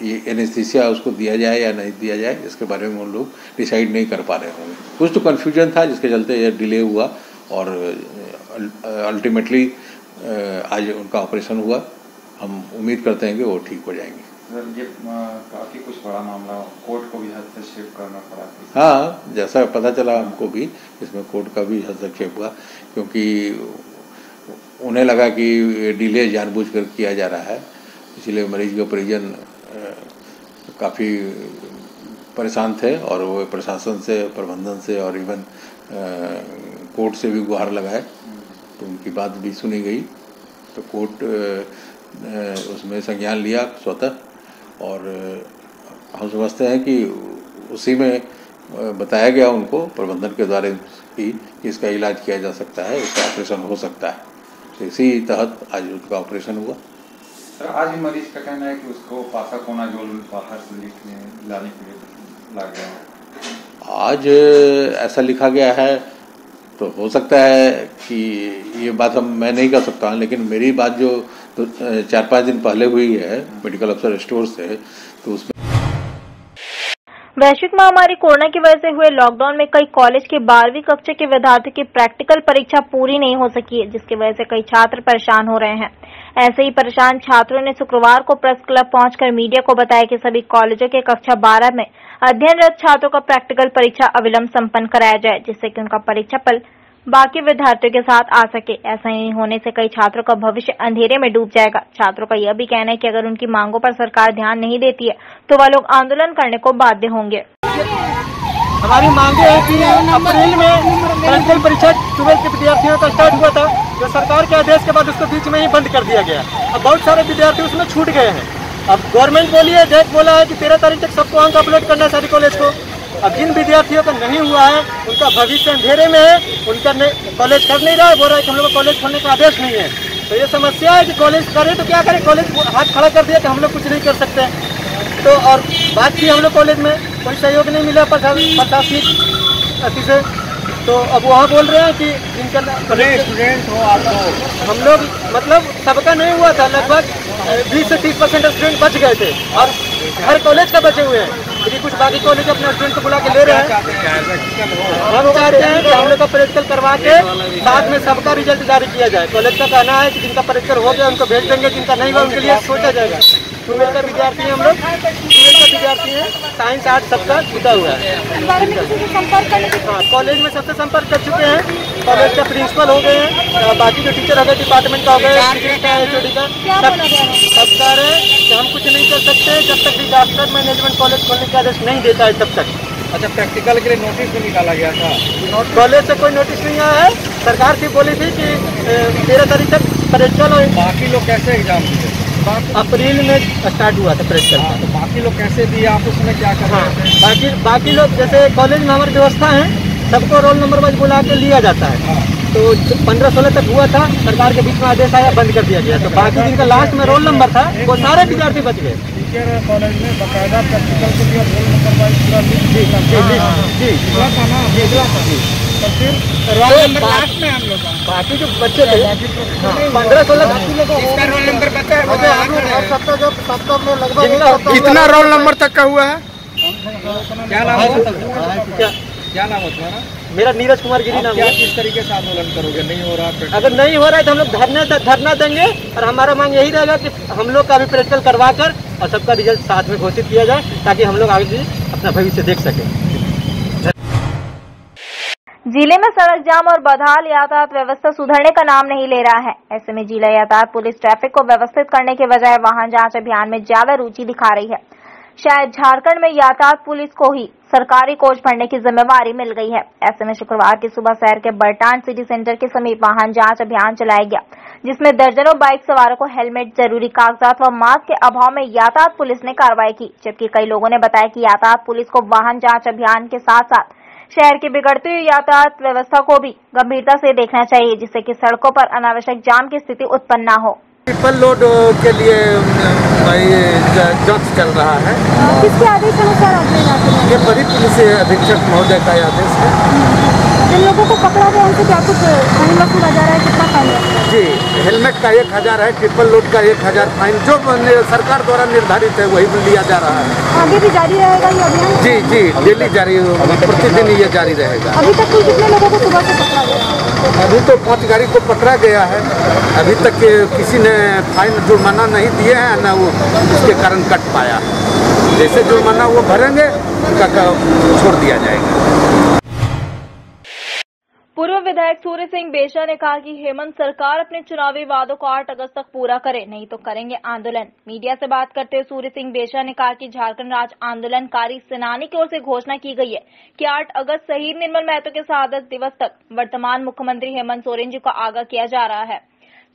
ये एनेस्थीसिया उसको दिया जाए या नहीं दिया जाए, इसके बारे में उन लोग डिसाइड नहीं कर पा रहे होंगे। कुछ तो कन्फ्यूज़न था, जिसके चलते ये डिले हुआ और अल्टीमेटली आज उनका ऑपरेशन हुआ। हम उम्मीद करते हैं कि वो ठीक हो जाएँगे। सर ये काफ़ी कुछ बड़ा मामला, कोर्ट को भी हस्तक्षेप करना पड़ा हाँ जैसा पता चला हमको भी इसमें कोर्ट का भी हस्तक्षेप हुआ, क्योंकि उन्हें लगा कि डिले जानबूझकर किया जा रहा है, इसलिए मरीज़ के परिजन काफ़ी परेशान थे, और वो प्रशासन से, प्रबंधन से, और इवन कोर्ट से भी गुहार लगाए तो उनकी बात भी सुनी गई। तो कोर्ट उसमें संज्ञान लिया स्वतः। और हम समझते हैं कि उसी में बताया गया उनको प्रबंधन के द्वारा भी कि इसका इलाज किया जा सकता है इसका ऑपरेशन हो सकता है। तो इसी तहत आज उसका ऑपरेशन हुआ। सर आज भी मरीज़ का कहना है कि उसको पासा कोना जोल बाहर से लिखने लाने के लिए ला गया आज ऐसा लिखा गया है तो हो सकता है कि ये बात हम मैं नहीं कर सकता हूँ लेकिन मेरी बात जो तो चार पाँच दिन पहले हुई है मेडिकल अफसर स्टोर से तो उसमें वैश्विक महामारी कोरोना की वजह से हुए लॉकडाउन में कई कॉलेज के बारहवीं कक्षा के विद्यार्थियों की प्रैक्टिकल परीक्षा पूरी नहीं हो सकी है जिसकी वजह से कई छात्र परेशान हो रहे हैं। ऐसे ही परेशान छात्रों ने शुक्रवार को प्रेस क्लब पहुंचकर मीडिया को बताया कि सभी कॉलेजों के कक्षा बारह में अध्ययनरत छात्रों का प्रैक्टिकल परीक्षा अविलंब संपन्न कराया जाए, जिससे कि उनका परीक्षा फल बाकी विद्यार्थियों के साथ आ सके। ऐसा ही होने से कई छात्रों का भविष्य अंधेरे में डूब जाएगा। छात्रों का यह भी कहना है कि अगर उनकी मांगों पर सरकार ध्यान नहीं देती है तो वह लोग आंदोलन करने को बाध्य होंगे। हमारी मांगे है कि अप्रैल में परीक्षा ट्वेल्थ के विद्यार्थियों का स्टार्ट हुआ था, जो सरकार के आदेश के बाद उसको बीच में ही बंद कर दिया गया। अब बहुत सारे विद्यार्थी उसमें छूट गए हैं। अब गवर्नमेंट बोली है जैक बोला है कि तेरह तारीख तक सबको अंक अपलोड करना है सारी कॉलेज को। अब जिन विद्यार्थियों का नहीं हुआ है, उनका भविष्य अंधेरे में है, उनका कॉलेज कर नहीं रहा है, बोल रहा है कि हम लोग कॉलेज खोलने का आदेश नहीं है। तो ये समस्या है कि कॉलेज करे तो क्या करें? कॉलेज हाथ खड़ा कर दिया कि हम लोग कुछ नहीं कर सकते। तो और बात की हम लोग कॉलेज में, कोई सहयोग नहीं मिला प्रशासनिक से। तो अब वहाँ बोल रहे हैं कि जिनका स्टूडेंट हो आप हम लोग मतलब सबका नहीं हुआ था लगभग बीस से तीस परसेंट स्टूडेंट बच गए थे। और हर कॉलेज का बचे हुए हैं। लेकिन कुछ बाकी कॉलेज अपने स्टूडेंट को बुला के ले रहे हैं। हम चाहते हैं कि हम लोग का प्रैक्टिकल करवा के बाद में सबका रिज़ल्ट जारी किया जाए। कॉलेज का कहना है कि जिनका प्रैक्टिकल हो गया उनको भेज देंगे जिनका नहीं हुआ उनके लिए सोचा जाएगा। ट्वेल्थ का विद्यार्थी हम लोग। का विद्यार्थी हैं साइंस आर्ट सबका छूटा हुआ है। हाँ कॉलेज में सबसे संपर्क कर चुके हैं। कॉलेज का प्रिंसिपल हो गए हैं बाकी जो टीचर हो गए डिपार्टमेंट का हो गए का एच का सब सब कह रहे हैं कि हम कुछ नहीं कर सकते जब तक डिजास्टर मैनेजमेंट कॉलेज खोलने का आदेश नहीं देता है तब तक। अच्छा प्रैक्टिकल के लिए नोटिस भी निकाला गया था। कॉलेज से कोई नोटिस नहीं आया है। सरकार से बोली थी कि तेरह तारीख तक प्रैक्टिकल और बाकी लोग कैसे एग्ज़ाम दिए अप्रैल में स्टार्ट हुआ था प्रैक्टिकल हाँ, तो बाकी लोग कैसे दिए आप उसमें क्या कर हाँ, बाकी बाकी लोग जैसे कॉलेज में हमारी व्यवस्था है सबको रोल नंबर वाइज बुला के लिया जाता है। हाँ। तो पंद्रह सोलह तक हुआ था सरकार के बीच में आदेश आया बंद कर दिया गया। तो बाकी दिन का लास्ट में रोल नंबर था वो सारे विद्यार्थी बच गए। कॉलेज में बकायदा प्रैक्टिकल के लिए रोल नंबर वाइज पूरा जी जी जी तो फिर रोल नंबर लास्ट में हम लोग बाकी जो बच्चे थे पंद्रह सोलह रोल नंबर है कितना रोल नंबर तक का हुआ है। क्या नाम क्या क्या नाम है तुम्हारा? मेरा नीरज कुमार गिरी नाम है। किस तरीके से आंदोलन करोगे? नहीं हो रहा अगर नहीं हो रहा है तो हम लोग धरना धरना देंगे और हमारा मांग यही रहेगा कि हम लोग का भी प्रैक्टिकल करवा कर और सबका रिज़ल्ट साथ में घोषित किया जाए ताकि हम लोग आगे अपना भविष्य देख सकें। ज़िले में सड़क जाम और बदहाल यातायात व्यवस्था सुधरने का नाम नहीं ले रहा है। ऐसे में जिला यातायात पुलिस ट्रैफ़िक को व्यवस्थित करने के बजाय वाहन जाँच अभियान में ज़्यादा रुचि दिखा रही है। शायद झारखंड में यातायात पुलिस को ही सरकारी कोच भरने की जिम्मेवारी मिल गई है। ऐसे में शुक्रवार की सुबह शहर के बरटान सिटी सेंटर के समीप वाहन जाँच अभियान चलाया गया, जिसमें दर्जनों बाइक सवारों को हेलमेट, ज़रूरी कागजात व मास्क के अभाव में यातायात पुलिस ने कार्रवाई की। जबकि कई लोगों ने बताया कि यातायात पुलिस को वाहन जाँच अभियान के साथ साथ शहर की बिगड़ती हुई यातायात व्यवस्था को भी गंभीरता से देखना चाहिए जिससे कि सड़कों पर अनावश्यक जाम की स्थिति उत्पन्न न हो। ट्रिपल लोड के लिए जाँच चल रहा है। किसके आदेश अनुसार ये बड़ी पुलिस अधीक्षक महोदय का आदेश है। जिन लोगों को पकड़ा गया उनसे क्या कुछ फाइन वसूला जा रहा है कितना फाइन जी हेलमेट का एक हज़ार है ट्रिपल लोड का एक हज़ार फाइन जो सरकार द्वारा निर्धारित है वही लिया जा रहा है। आगे भी जारी रहेगा ये अभियान? जी जी डेली जारी प्रतिदिन ये जारी रहेगा। अभी तक कुल कितने लोगों को सुबह से पकड़ा गया अभी तो पाँच गाड़ी को पकड़ा गया है। अभी तक किसी ने फाइन जुर्माना नहीं दिए हैं न वो उसके कारण कट पाया। जैसे जुर्माना वो भरेंगे उनका छोड़ दिया जाएगा। पूर्व विधायक सूर्य सिंह बेशा ने कहा कि हेमंत सरकार अपने चुनावी वादों को 8 अगस्त तक पूरा करे, नहीं तो करेंगे आंदोलन। मीडिया से बात करते हुए सूर्य सिंह बेशा ने कहा कि झारखंड राज्य आंदोलनकारी सेनानी की ओर से घोषणा की गई है कि 8 अगस्त शहीद निर्मल महतो के शहादत दिवस तक वर्तमान मुख्यमंत्री हेमंत सोरेन जी को आगाह किया जा रहा है।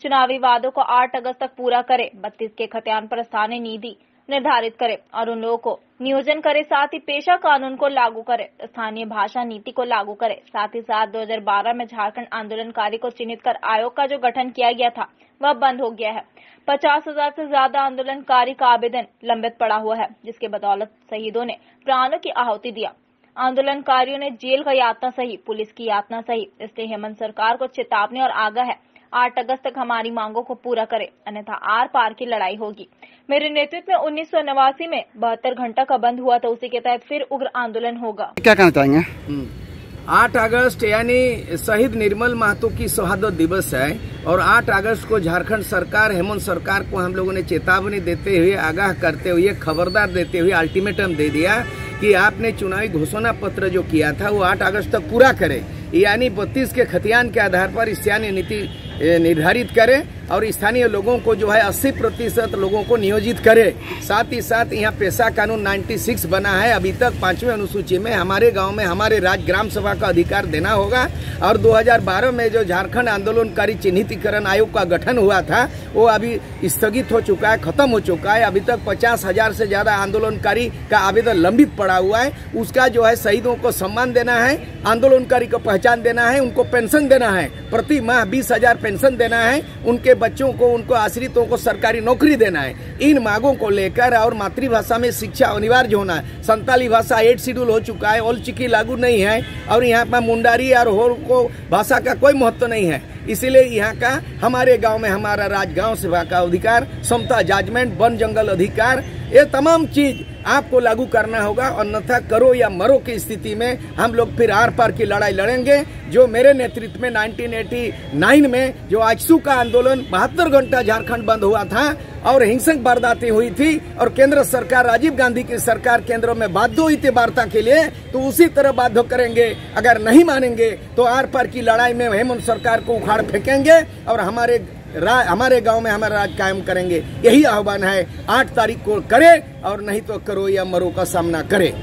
चुनावी वादों को आठ अगस्त तक पूरा करे, बत्तीस के खतियान पर स्थानीय नीति। निर्धारित करे और उन लोगों को नियोजन करे। साथ ही पेशा कानून को लागू करे। स्थानीय भाषा नीति को लागू करे। साथ ही साथ 2012 में झारखंड आंदोलनकारी को चिन्हित कर आयोग का जो गठन किया गया था, वह बंद हो गया है। पचास हज़ार से ज़्यादा आंदोलनकारी का आवेदन लंबित पड़ा हुआ है, जिसके बदौलत शहीदों ने प्राणों की आहुति दिया। आंदोलनकारियों ने जेल का यातना सही, पुलिस की यातना सही। इसलिए हेमंत सरकार को चेतावनी और आगाह है आठ अगस्त तक हमारी मांगों को पूरा करे अन्यथा आर पार की लड़ाई होगी। मेरे नेतृत्व में उन्नीस सौ नवासी में बहत्तर घंटा का बंद हुआ था उसी के तहत फिर उग्र आंदोलन होगा। क्या कहना चाहेंगे? आठ अगस्त यानी शहीद निर्मल महतो की शहादत दिवस है और आठ अगस्त को झारखंड सरकार हेमंत सरकार को हम लोगों ने चेतावनी देते हुए आगाह करते हुए खबरदार देते हुए अल्टीमेटम दे दिया कि आपने चुनावी घोषणा पत्र जो किया था वो आठ अगस्त तक पूरा करे। यानी बत्तीस के खतियान के आधार पर स्थानीय नीति निर्धारित करें और स्थानीय लोगों को जो है 80 प्रतिशत लोगों को नियोजित करे। साथ ही साथ यहाँ पेशा कानून 96 बना है। अभी तक पाँचवें अनुसूची में हमारे गाँव में हमारे राज्य ग्राम सभा का अधिकार देना होगा। और 2012 में जो झारखंड आंदोलनकारी चिन्हितीकरण आयोग का गठन हुआ था, वो अभी स्थगित हो चुका है, खत्म हो चुका है। अभी तक पचास हज़ार से ज़्यादा आंदोलनकारी का आवेदन लंबित पड़ा हुआ है। उसका जो है शहीदों को सम्मान देना है, आंदोलनकारी को पहचान देना है, उनको पेंशन देना है, प्रति माह बीस हज़ार पेंशन देना है, उनके बच्चों को, उनको आश्रितों को सरकारी नौकरी देना है। इन मांगों को लेकर और मातृभाषा में शिक्षा अनिवार्य होना है। संताली भाषा एट शेड्यूल हो चुका है ओल चिकी लागू नहीं है और यहाँ पर मुंडारी और होल को भाषा का कोई महत्व नहीं है। इसीलिए यहाँ का हमारे गाँव में हमारा राज गाँव सेवा का अधिकार, समता जजमेंट वन जंगल अधिकार, ये तमाम चीज़ आपको लागू करना होगा, अन्यथा करो या मरो की स्थिति में हम लोग फिर आर पार की लड़ाई लड़ेंगे, जो मेरे नेतृत्व में 1989 में जो आजसू का आंदोलन बहत्तर घंटा झारखंड बंद हुआ था, और हिंसक वारदातें हुई थी, और केंद्र सरकार, राजीव गांधी की सरकार केंद्रों में बाध्य हुई थी वार्ता के लिए तो उसी तरह बाध्य करेंगे, अगर नहीं मानेंगे तो आर पार की लड़ाई में हेमंत सरकार को उखाड़ फेंकेंगे और हमारे हमारे गाँव में हमारा राज कायम करेंगे। यही आह्वान है, आठ तारीख को करे और नहीं तो करो या मरो का सामना करे।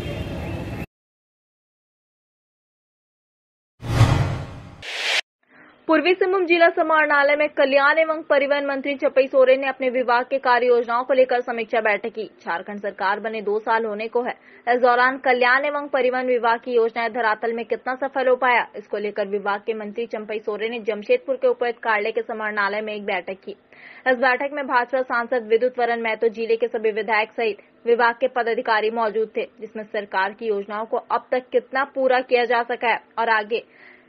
पूर्वी सिंहभूम जिला समाहरणालय में कल्याण एवं परिवहन मंत्री चपई सोरेन ने अपने विभाग के कार्य योजनाओं को लेकर समीक्षा बैठक की। झारखंड सरकार बने दो साल होने को है। इस दौरान कल्याण एवं परिवहन विभाग की योजनाएँ धरातल में कितना सफल हो पाया, इसको लेकर विभाग के मंत्री चंपई सोरेन ने जमशेदपुर के उपायुक्त कार्यालय के समाहरणालय में एक बैठक की। इस बैठक में भाजपा सांसद विद्युत वरण महतो ज़िले के सभी विधायक सहित विभाग के पदाधिकारी मौजूद थे, जिसमें सरकार की योजनाओं को अब तक कितना पूरा किया जा सका है और आगे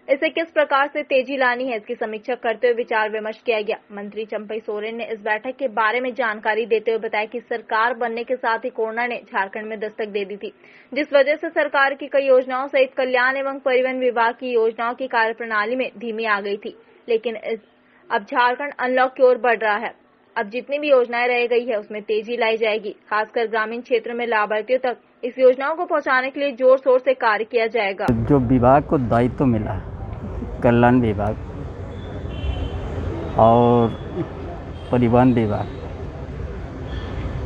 इसे किस प्रकार से तेज़ी लानी है, इसकी समीक्षा करते हुए विचार विमर्श किया गया। मंत्री चंपई सोरेन ने इस बैठक के बारे में जानकारी देते हुए बताया कि सरकार बनने के साथ ही कोरोना ने झारखंड में दस्तक दे दी थी। जिस वजह से सरकार की कई योजनाओं सहित कल्याण एवं परिवहन विभाग की योजनाओं की कार्यप्रणाली में धीमी आ गई थी, लेकिन अब झारखंड अनलॉक की ओर बढ़ रहा है। अब जितनी भी योजनाएँ रह गई है, उसमें तेज़ी लाई जाएगी। खासकर ग्रामीण क्षेत्र में लाभार्थियों तक इस योजनाओं को पहुँचाने के लिए ज़ोर शोर से कार्य किया जाएगा। जो विभाग को दायित्व तो मिला कल्याण विभाग और परिवहन विभाग।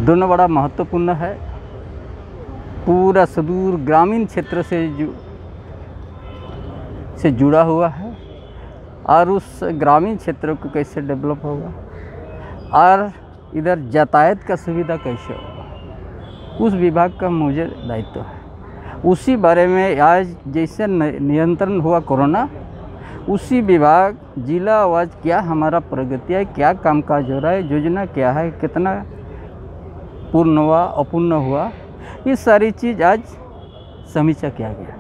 दोनों बड़ा महत्वपूर्ण है। पूरा सुदूर ग्रामीण क्षेत्र से जु, से जुड़ा हुआ है और उस ग्रामीण क्षेत्र को कैसे डेवलप होगा और इधर यातायात का सुविधा कैसे होगा, उस विभाग का मुझे दायित्व है। उसी बारे में आज जैसे नियंत्रण हुआ कोरोना उसी विभाग, जिला आवाज़ क्या हमारा प्रगति है, क्या कामकाज हो रहा है, योजना क्या है, कितना पूर्ण हुआ, अपूर्ण हुआ, ये सारी चीज़ आज समीक्षा किया गया।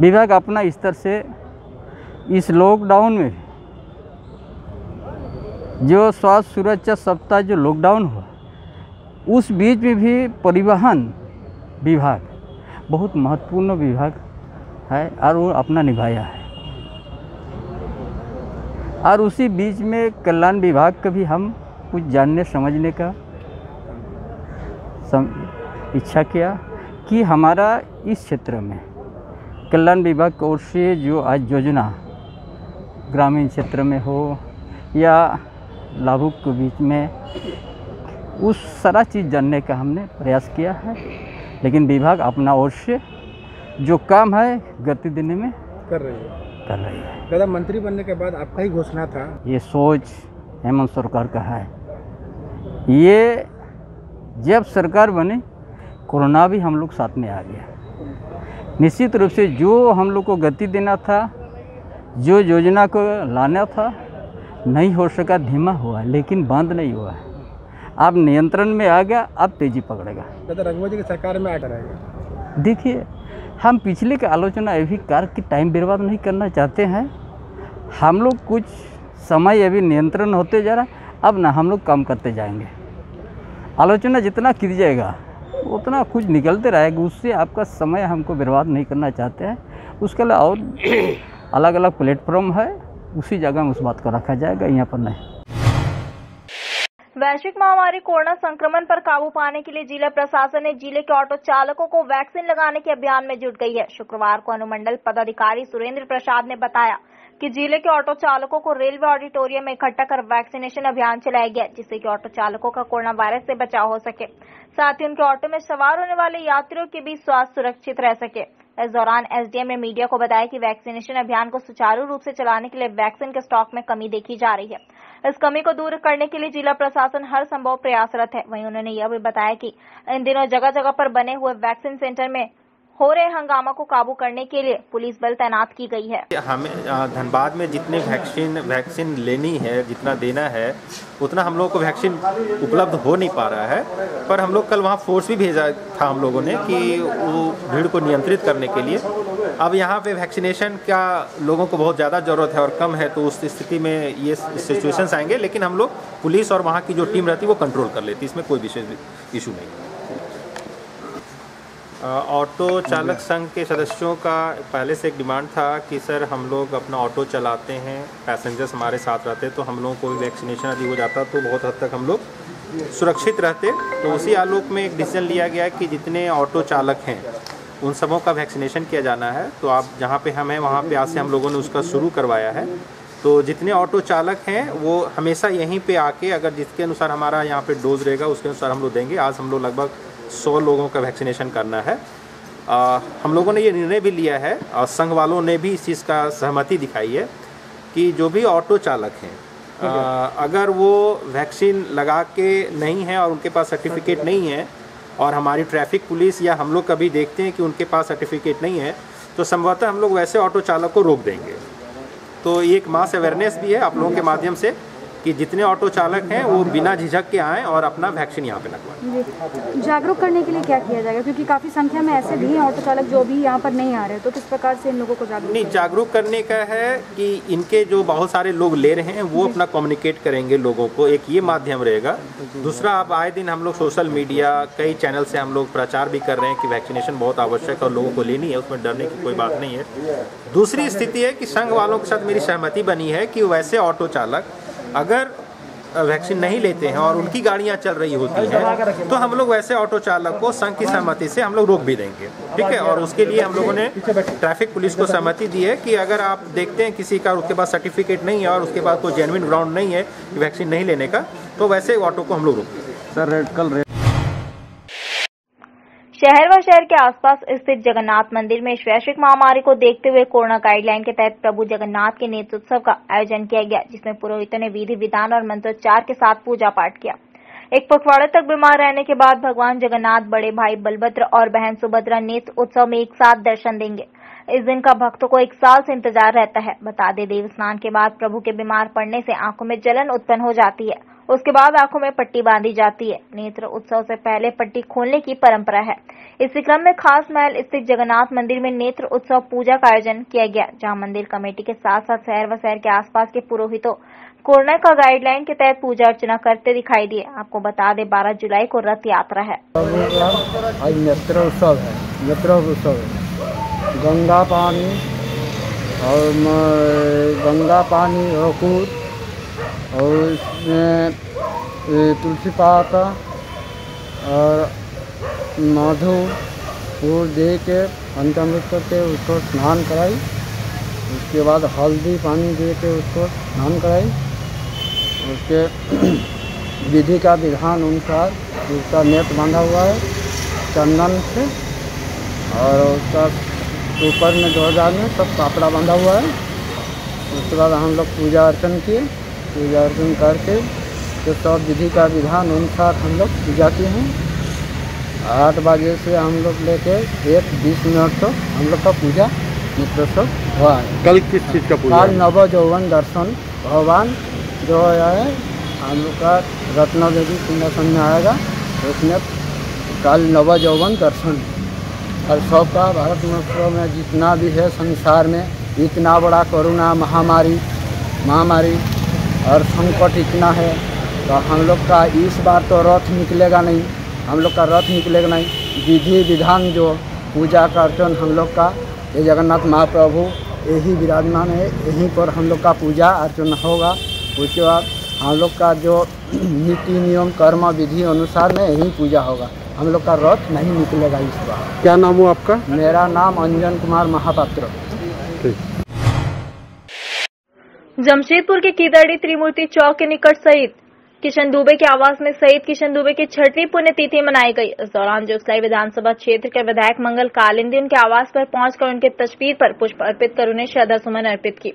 विभाग अपना स्तर से इस लॉकडाउन में जो स्वास्थ्य सुरक्षा सप्ताह, जो लॉकडाउन हुआ, उस बीच में भी परिवहन विभाग बहुत महत्वपूर्ण विभाग है और वो अपना निभाया है। और उसी बीच में कल्याण विभाग का भी हम कुछ जानने समझने का सम, इच्छा किया कि हमारा इस क्षेत्र में कल्याण विभाग की ओर से जो आज योजना ग्रामीण क्षेत्र में हो या लाभुक के बीच में उस सारा चीज़ जानने का हमने प्रयास किया है। लेकिन विभाग अपना ओर से जो काम है गति देने में कर रही है। कर रही है। दादा मंत्री बनने के बाद आपका ही घोषणा था। ये सोच हेमंत सरकार का है। ये जब सरकार बनी कोरोना भी हम लोग साथ में आ गया। निश्चित रूप से जो हम लोग को गति देना था जो योजना को लाना था नहीं हो सका धीमा हुआ लेकिन बंद नहीं हुआ। है अब नियंत्रण में आ गया अब तेज़ी पकड़ेगा। दादा रघुवर जी की सरकार में आकर रहेगा देखिए हम पिछले की आलोचना अभी कार की टाइम बर्बाद नहीं करना चाहते हैं। हम लोग कुछ समय अभी नियंत्रण होते जा रहा अब ना हम लोग काम करते जाएँगे। आलोचना जितना की जाएगा, उतना कुछ निकलते रहेगा। उससे आपका समय हमको बर्बाद नहीं करना चाहते हैं। उसके लिए और अलग अलग प्लेटफॉर्म है। उसी जगह में उस बात को रखा जाएगा। यहाँ पर नहीं। वैश्विक महामारी कोरोना संक्रमण पर काबू पाने के लिए जिला प्रशासन ने ज़िले के ऑटो चालकों को वैक्सीन लगाने के अभियान में जुट गई है। शुक्रवार को अनुमंडल पदाधिकारी सुरेंद्र प्रसाद ने बताया कि ज़िले के ऑटो चालकों को रेलवे ऑडिटोरियम में इकट्ठा कर वैक्सीनेशन अभियान चलाया गया, जिससे कि ऑटो चालकों का कोरोना वायरस से बचाव हो सके। साथ ही उनके ऑटो में सवार होने वाले यात्रियों के भी स्वास्थ्य सुरक्षित रह सके। इस दौरान एसडीएम ने मीडिया को बताया कि वैक्सीनेशन अभियान को सुचारू रूप से चलाने के लिए वैक्सीन के स्टॉक में कमी देखी जा रही है। इस कमी को दूर करने के लिए जिला प्रशासन हर संभव प्रयासरत है। वहीं उन्होंने यह भी बताया कि इन दिनों जगह जगह पर बने हुए वैक्सीन सेंटर में हो रहे हंगामा को काबू करने के लिए पुलिस बल तैनात की गई है। हमें धनबाद में जितने वैक्सीन वैक्सीन लेनी है, जितना देना है, उतना हम लोगों को वैक्सीन उपलब्ध हो नहीं पा रहा है। पर हम लोग कल वहाँ फोर्स भी भेजा था हम लोगों ने कि वो भीड़ को नियंत्रित करने के लिए। अब यहाँ पे वैक्सीनेशन का लोगों को बहुत ज़्यादा ज़रूरत है और कम है तो उस स्थिति में ये सिचुएशंस आएँगे, लेकिन हम लोग पुलिस और वहाँ की जो टीम रहती है, वो कंट्रोल कर लेती इसमें कोई विशेष इशू नहीं ऑटो चालक संघ के सदस्यों का पहले से एक डिमांड था कि, सर, हम लोग अपना ऑटो चलाते हैं, पैसेंजर्स हमारे साथ रहते तो हम लोगों को वैक्सीनेशन यदि हो जाता तो बहुत हद तक हम लोग सुरक्षित रहते। तो उसी आलोक में एक डिसीज़न लिया गया कि जितने ऑटो चालक हैं, उन सबों का वैक्सीनेशन किया जाना है। तो आप जहाँ पे हम हैं, वहाँ पे आज से हम लोगों ने उसका शुरू करवाया है। तो जितने ऑटो चालक हैं, वो हमेशा यहीं पे आके, अगर जिसके अनुसार हमारा यहाँ पे डोज रहेगा, उसके अनुसार हम लोग देंगे। आज हम लोग लगभग सौ लोगों का वैक्सीनेशन करना है। आ, हम लोगों ने ये निर्णय भी लिया है और संघ वालों ने भी इस चीज़ का सहमति दिखाई है कि जो भी ऑटो चालक हैं अगर वो वैक्सीन लगा के नहीं है और उनके पास सर्टिफिकेट नहीं है और हमारी ट्रैफ़िक पुलिस या हम लोग कभी देखते हैं कि उनके पास सर्टिफिकेट नहीं है तो संभवतः हम लोग वैसे ऑटो चालक को रोक देंगे। तो ये एक मास अवेयरनेस भी है आप लोगों के माध्यम से। कि जितने ऑटो चालक हैं वो बिना झिझक के आएँ और अपना वैक्सीन यहाँ पे लगवाएँ। जागरूक करने के लिए क्या किया जाएगा? क्योंकि काफ़ी संख्या में ऐसे भी हैं ऑटो चालक जो भी यहाँ पर नहीं आ रहे तो किस प्रकार से इन लोगों को जागरूक नहीं जागरूक करने का है कि इनके जो बहुत सारे लोग ले रहे हैं वो अपना कम्युनिकेट करेंगे लोगों को एक ये माध्यम रहेगा। दूसरा अब आए दिन हम लोग सोशल मीडिया कई चैनल से हम लोग प्रचार भी कर रहे हैं कि वैक्सीनेशन बहुत आवश्यक है और लोगों को लेनी है उसमें डरने की कोई बात नहीं है। दूसरी स्थिति है कि संघ वालों के साथ मेरी सहमति बनी है कि वैसे ऑटो चालक अगर वैक्सीन नहीं लेते हैं और उनकी गाड़ियाँ चल रही होती हैं तो हम लोग वैसे ऑटो चालक को संघ की सहमति से हम लोग रोक भी देंगे, ठीक है? और उसके लिए हम लोगों ने ट्रैफ़िक पुलिस को सहमति दी है कि अगर आप देखते हैं किसी का उसके पास सर्टिफिकेट नहीं है और उसके पास कोई जेनविन ग्राउंड नहीं है वैक्सीन नहीं लेने का तो वैसे ऑटो को हम लोग रोक सर, कल रेड शहर व शहर के आसपास स्थित जगन्नाथ मंदिर में इस वैश्विक महामारी को देखते हुए कोरोना गाइडलाइन के तहत प्रभु जगन्नाथ के नेत्रोत्सव का आयोजन किया गया, जिसमें पुरोहितों ने विधि विधान और मंत्रोच्चार के साथ पूजा पाठ किया। एक पखवाड़े तक बीमार रहने के बाद भगवान जगन्नाथ, बड़े भाई बलभद्र और बहन सुभद्रा नेत्र उत्सव में एक साथ दर्शन देंगे। इस दिन का भक्तों को एक साल से इंतज़ार रहता है। बता दे देव स्नान के बाद प्रभु के बीमार पड़ने से आँखों में जलन उत्पन्न हो जाती है। उसके बाद आँखों में पट्टी बांधी जाती है। नेत्र उत्सव से पहले पट्टी खोलने की परंपरा है। इसी क्रम में खास महल स्थित जगन्नाथ मंदिर में नेत्र उत्सव पूजा का आयोजन किया गया, जहाँ मंदिर कमेटी के साथ साथ शहर व शहर के आसपास के पुरोहितों कोरोना का गाइडलाइन के तहत पूजा अर्चना करते दिखाई दिए। आपको बता दें, बारह जुलाई को रथ यात्रा है। आज नेत्र उत्सव है, नेत्र उत्सव गंगा पानी और गंगा पानी अकूर और इसमें तुलसी पाता और मधु वो दे के पंचामृत करके उसको स्नान कराई। उसके बाद हल्दी पानी दे के उसको स्नान कराई। उसके विधि का विधान अनुसार उसका नेट बांधा हुआ है चंदन से। और उसका ऊपर में ध्वजा में सब कापड़ा बांधा हुआ है। उसके बाद हम लोग पूजा अर्चन किए। पूजा अर्चन करके तो सब विधि का विधान अनुसार हम लोग पूजा किए हैं। आठ बजे से हम लोग लेके एक बीस मिनट तक हम लोग का पूजा नित्योत्सव हुआ है। कल किस चीज़ का पूजा कल नव जौवन दर्शन भगवान जो है हम लोग का रत्न देवी सिंहासन में आएगा उसमें कल नव यौवन दर्शन। और सबका भारत महोत्सव में जितना भी है संसार में इतना बड़ा कोरोना महामारी महामारी और संकट इतना है तो हम लोग का इस बार तो रथ निकलेगा नहीं। हम लोग का रथ निकलेगा नहीं। विधि विधान जो पूजा का अर्चन हम लोग का ये जगन्नाथ महाप्रभु यही विराजमान है। यहीं पर हम लोग का पूजा अर्चना होगा। उसके बाद हम लोग का जो नीति नियम कर्म विधि अनुसार में यही पूजा होगा। हम लोग का रथ नहीं निकलेगा इस बार। क्या नाम हो आपका? मेरा नाम अंजन कुमार महापात्र। जमशेदपुर के कीदड़ी त्रिमूर्ति चौक के निकट सहित किशन दुबे के आवास में शहीद किशन दुबे की छठवीं पुण्यतिथि मनाई गई। इस दौरान जोसलाई विधानसभा क्षेत्र के विधायक मंगल कालिंदी उनके आवास पर पहुंचकर उनके तस्वीर पर पुष्प अर्पित कर उन्हें श्रद्धा सुमन अर्पित की।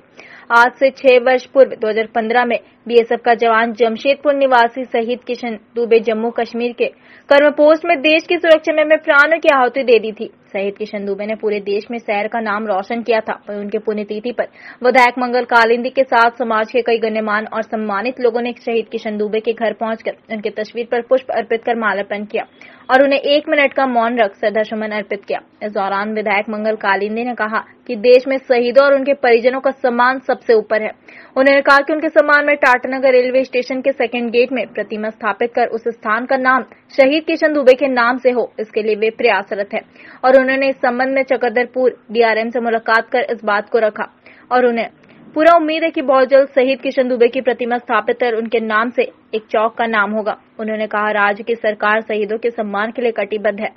आज से छह वर्ष पूर्व 2015 में बीएसएफ का जवान जमशेदपुर निवासी शहीद किशन दुबे जम्मू कश्मीर के कर्मपोस्ट में देश की सुरक्षा में प्राणों की आहुति दे दी थी। शहीद किशन दुबे ने पूरे देश में शहर का नाम रोशन किया था, वहीं उनके पुण्यतिथि पर विधायक मंगल कालिंदी के साथ समाज के कई गण्यमान और सम्मानित लोगों ने शहीद किशन दुबे के घर पहुंचकर उनकी तस्वीर पर पुष्प अर्पित कर माल्यार्पण किया। और उन्हें एक मिनट का मौन रख श्रद्धासुमन अर्पित किया। इस दौरान विधायक मंगल कालिंदी ने कहा कि देश में शहीदों और उनके परिजनों का सम्मान सबसे ऊपर है। उन्होंने कहा कि उनके सम्मान में टाटानगर रेलवे स्टेशन के सेकंड गेट में प्रतिमा स्थापित कर उस स्थान का नाम शहीद किशन दुबे के नाम से हो, इसके लिए वे प्रयासरत है। और उन्होंने इस संबंध में चकदरपुर डीआरएम से मुलाकात कर इस बात को रखा और उन्हें पूरा उम्मीद है कि बहुत जल्द शहीद किशन दुबे की प्रतिमा स्थापित कर उनके नाम से एक चौक का नाम होगा। उन्होंने कहा, राज्य की सरकार शहीदों के सम्मान के लिए कटिबद्ध है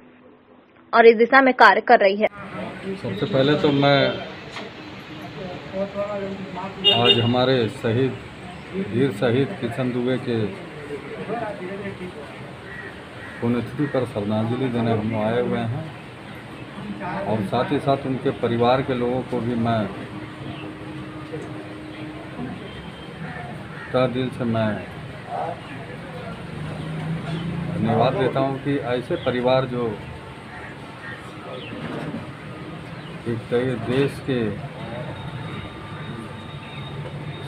और इस दिशा में कार्य कर रही है। सबसे पहले तो मैं आज हमारे शहीद, वीर शहीद किशन दुबे के पुण्यतिथि पर श्रद्धांजलि देने हम आए हुए हैं और साथ ही साथ उनके परिवार के लोगों को भी मैं तह दिल से मैं धन्यवाद देता हूँ कि ऐसे परिवार जो एक कई देश के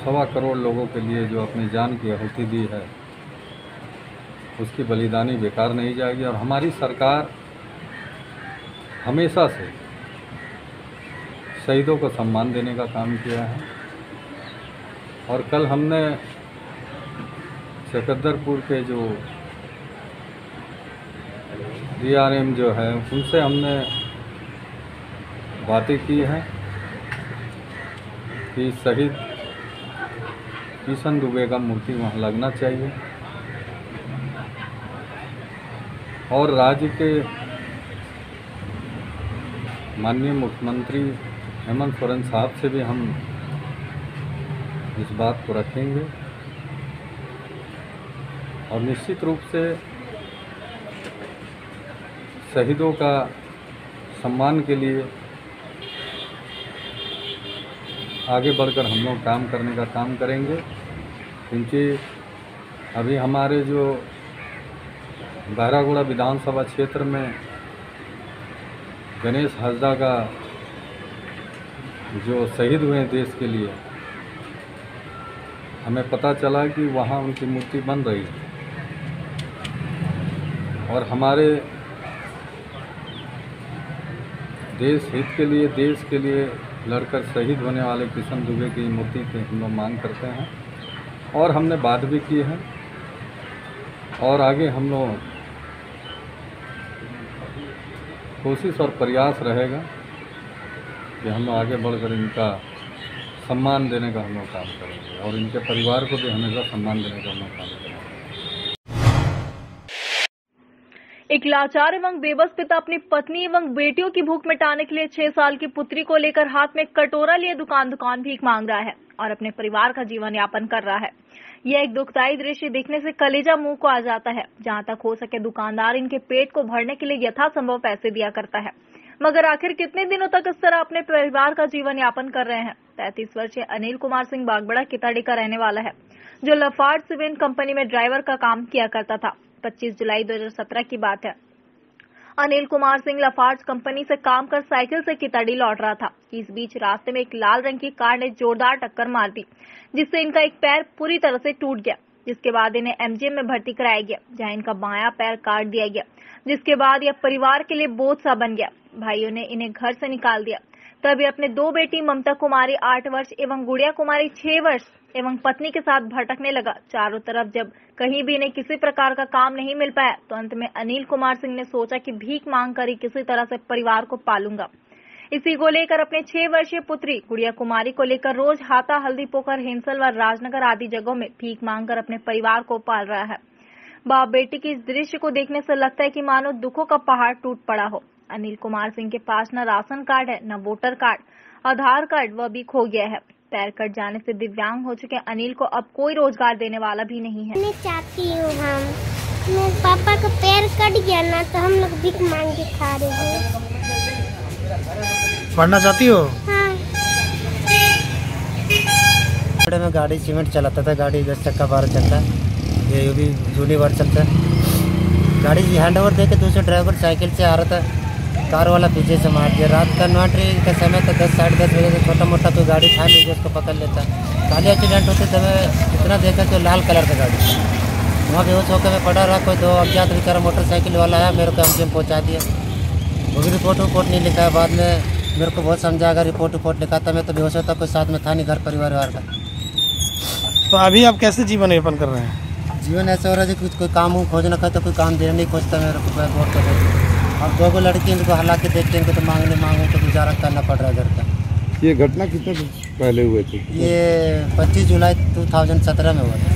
सवा करोड़ लोगों के लिए जो अपनी जान की आहुति दी है, उसकी बलिदानी बेकार नहीं जाएगी। और हमारी सरकार हमेशा से शहीदों को सम्मान देने का काम किया है। और कल हमने सिकंदरपुर के जो डीआरएम जो है, उनसे हमने बातें की हैं कि शहीद किशन दुबे का मूर्ति वहाँ लगना चाहिए। और राज्य के माननीय मुख्यमंत्री हेमंत सोरेन साहब से भी हम इस बात को रखेंगे। और निश्चित रूप से शहीदों का सम्मान के लिए आगे बढ़कर हम लोग काम करने का काम करेंगे। क्योंकि अभी हमारे जो बहरागुड़ा विधानसभा क्षेत्र में गणेश हजदा का जो शहीद हुए देश के लिए हमें पता चला कि वहाँ उनकी मूर्ति बन रही है। और हमारे देश हित के लिए, देश के लिए लड़कर शहीद होने वाले किशन दुबे की मूर्ति की हम लोग मांग करते हैं। और हमने बात भी की है। और आगे हम लोग कोशिश और प्रयास रहेगा कि हम आगे बढ़कर इनका सम्मान देने का हम लोग काम करेंगे और इनके परिवार को भी हमेशा सम्मान देने का हम लोग काम करेंगे। एक लाचार एवं बेबस पिता अपनी पत्नी एवं बेटियों की भूख मिटाने के लिए छह साल की पुत्री को लेकर हाथ में कटोरा लिए दुकान दुकान भीख मांग रहा है और अपने परिवार का जीवन यापन कर रहा है। यह एक दुखदायी दृश्य देखने से कलेजा मुँह को आ जाता है। जहाँ तक हो सके दुकानदार इनके पेट को भरने के लिए यथासंभव पैसे दिया करता है। मगर आखिर कितने दिनों तक इस तरह अपने परिवार का जीवन यापन कर रहे हैं? तैतीस वर्षीय अनिल कुमार सिंह बागबड़ा किताड़ी का रहने वाला है, जो लफार्ड सिवेन कंपनी में ड्राइवर का काम किया करता था। 25 जुलाई 2017 की बात है। अनिल कुमार सिंह लफार्ज कंपनी से काम कर साइकिल से किताड़ी लौट रहा था। इस बीच रास्ते में एक लाल रंग की कार ने जोरदार टक्कर मार दी, जिससे इनका एक पैर पूरी तरह से टूट गया। जिसके बाद इन्हें एमजीएम में भर्ती कराया गया, जहाँ इनका बायां पैर काट दिया गया, जिसके बाद यह परिवार के लिए बोझ सा बन गया। भाइयों ने इन्हें घर से निकाल दिया। तभी अपने दो बेटी ममता कुमारी आठ वर्ष एवं गुड़िया कुमारी छह वर्ष एवं पत्नी के साथ भटकने लगा। चारों तरफ़ जब कहीं भी इन्हें किसी प्रकार का काम नहीं मिल पाया तो अंत में अनिल कुमार सिंह ने सोचा कि भीख मांग कर ही किसी तरह से परिवार को पालूँगा। इसी को लेकर अपने छह वर्षीय पुत्री गुड़िया कुमारी को लेकर रोज हाथा हल्दी पोखर, हिंसल व राजनगर आदि जगहों में भीख मांगकर अपने परिवार को पाल रहा है। बाप बेटी की इस दृश्य को देखने से लगता है कि मानो दुखों का पहाड़ टूट पड़ा हो। अनिल कुमार सिंह के पास न राशन कार्ड है, न वोटर कार्ड, आधार कार्ड वह भी खो गया है। पैर कट जाने से दिव्यांग हो चुके अनिल को अब कोई रोज़गार देने वाला भी नहीं है। मैं चाहती हूँ हम पापा का पैर कट गया ना तो हम लोग भीख मांग के खा रहे हैं। पढ़ना चाहती हो? हाँ। में गाड़ी सीमेंट चलाता था गाड़ी दस चक्का बारह चक्का। ये भी यूनिवर्सल था। गाड़ी हैंड ओवर दे के दूसरे ड्राइवर साइकिल से आ रहा था। कार वाला पीछे से मार दिया। रात का नौटरी का समय था दस साढ़े दस बजे से छोटा मोटा कोई गाड़ी था नहीं जो उसको पकड़ लेता। खाली एक्सीडेंट होते तो मैं इतना देखा कि लाल कलर का गाड़ी। था वहाँ बेहोश होकर मैं पड़ा रहा कोई दो अज्ञात बेचारा मोटरसाइकिल वाला आया मेरे को एम पहुँचा दिया। वो भी रिपोर्ट वपोर्ट नहीं लिखा है। बाद में मेरे को बहुत समझाएगा रिपोर्ट वपोर्ट लिखा था मैं तो बेहोश होता कोई साथ में था नहीं घर परिवार वार का। तो अभी आप कैसे जीवन यापन कर रहे हैं? जीवन ऐसा हो रहा है कि कुछ कोई काम उम खोजना तो कोई काम देना नहीं खोजता मेरे को बहुत कर अब दो गो लड़की इनको हला के देखते हैं इनको तो मांगने मांगू तो गुजारा करना पड़ रहा है घर का। ये घटना कितने पहले हुए थे? ये पच्चीस जुलाई 2017 में हुआ था।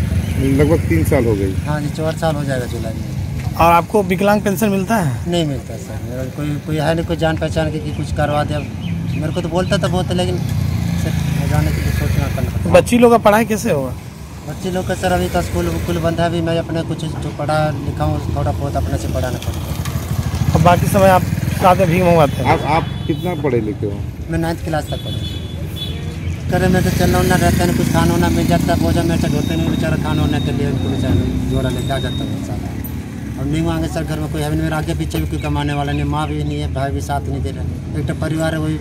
लगभग तीन साल हो गई हाँ जी चार साल हो जाएगा जुलाई में। और आपको विकलांग पेंशन मिलता है? नहीं मिलता सर। मेरा कोई कोई है नहीं कोई जान पहचान के कि कुछ करवा दे। मेरे को तो बोलता था बहुत लेकिन सर जाने के लिए सोचना करना बच्ची लोग का पढ़ाई कैसे होगा? बच्चे लोग का सर अभी का स्कूल वकूल बंद है अभी मैं अपने कुछ जो पढ़ा लिखा हूँ थोड़ा बहुत अपने से पढ़ाना पड़ता है। और बाकी समय आप साथ में भीख मंगवाते हैं? आप आप कितना पढ़े लिखे हो? मैं नाइन्थ क्लास तक पढ़ा करे में तो चलना उलना रहता है कुछ खाना वाना मिल जाता है भोजन में से ढोते नहीं बेचारा खाना वाना के लिए उनको बेचारा जोड़ा लेके आ जाता है अब नहीं मांगे सर घर में कोई है भी नहीं मेरे आगे पीछे भी कोई कमाने वाला नहीं माँ भी नहीं है भाई भी साथ नहीं दे रहे। एक तो परिवार है वही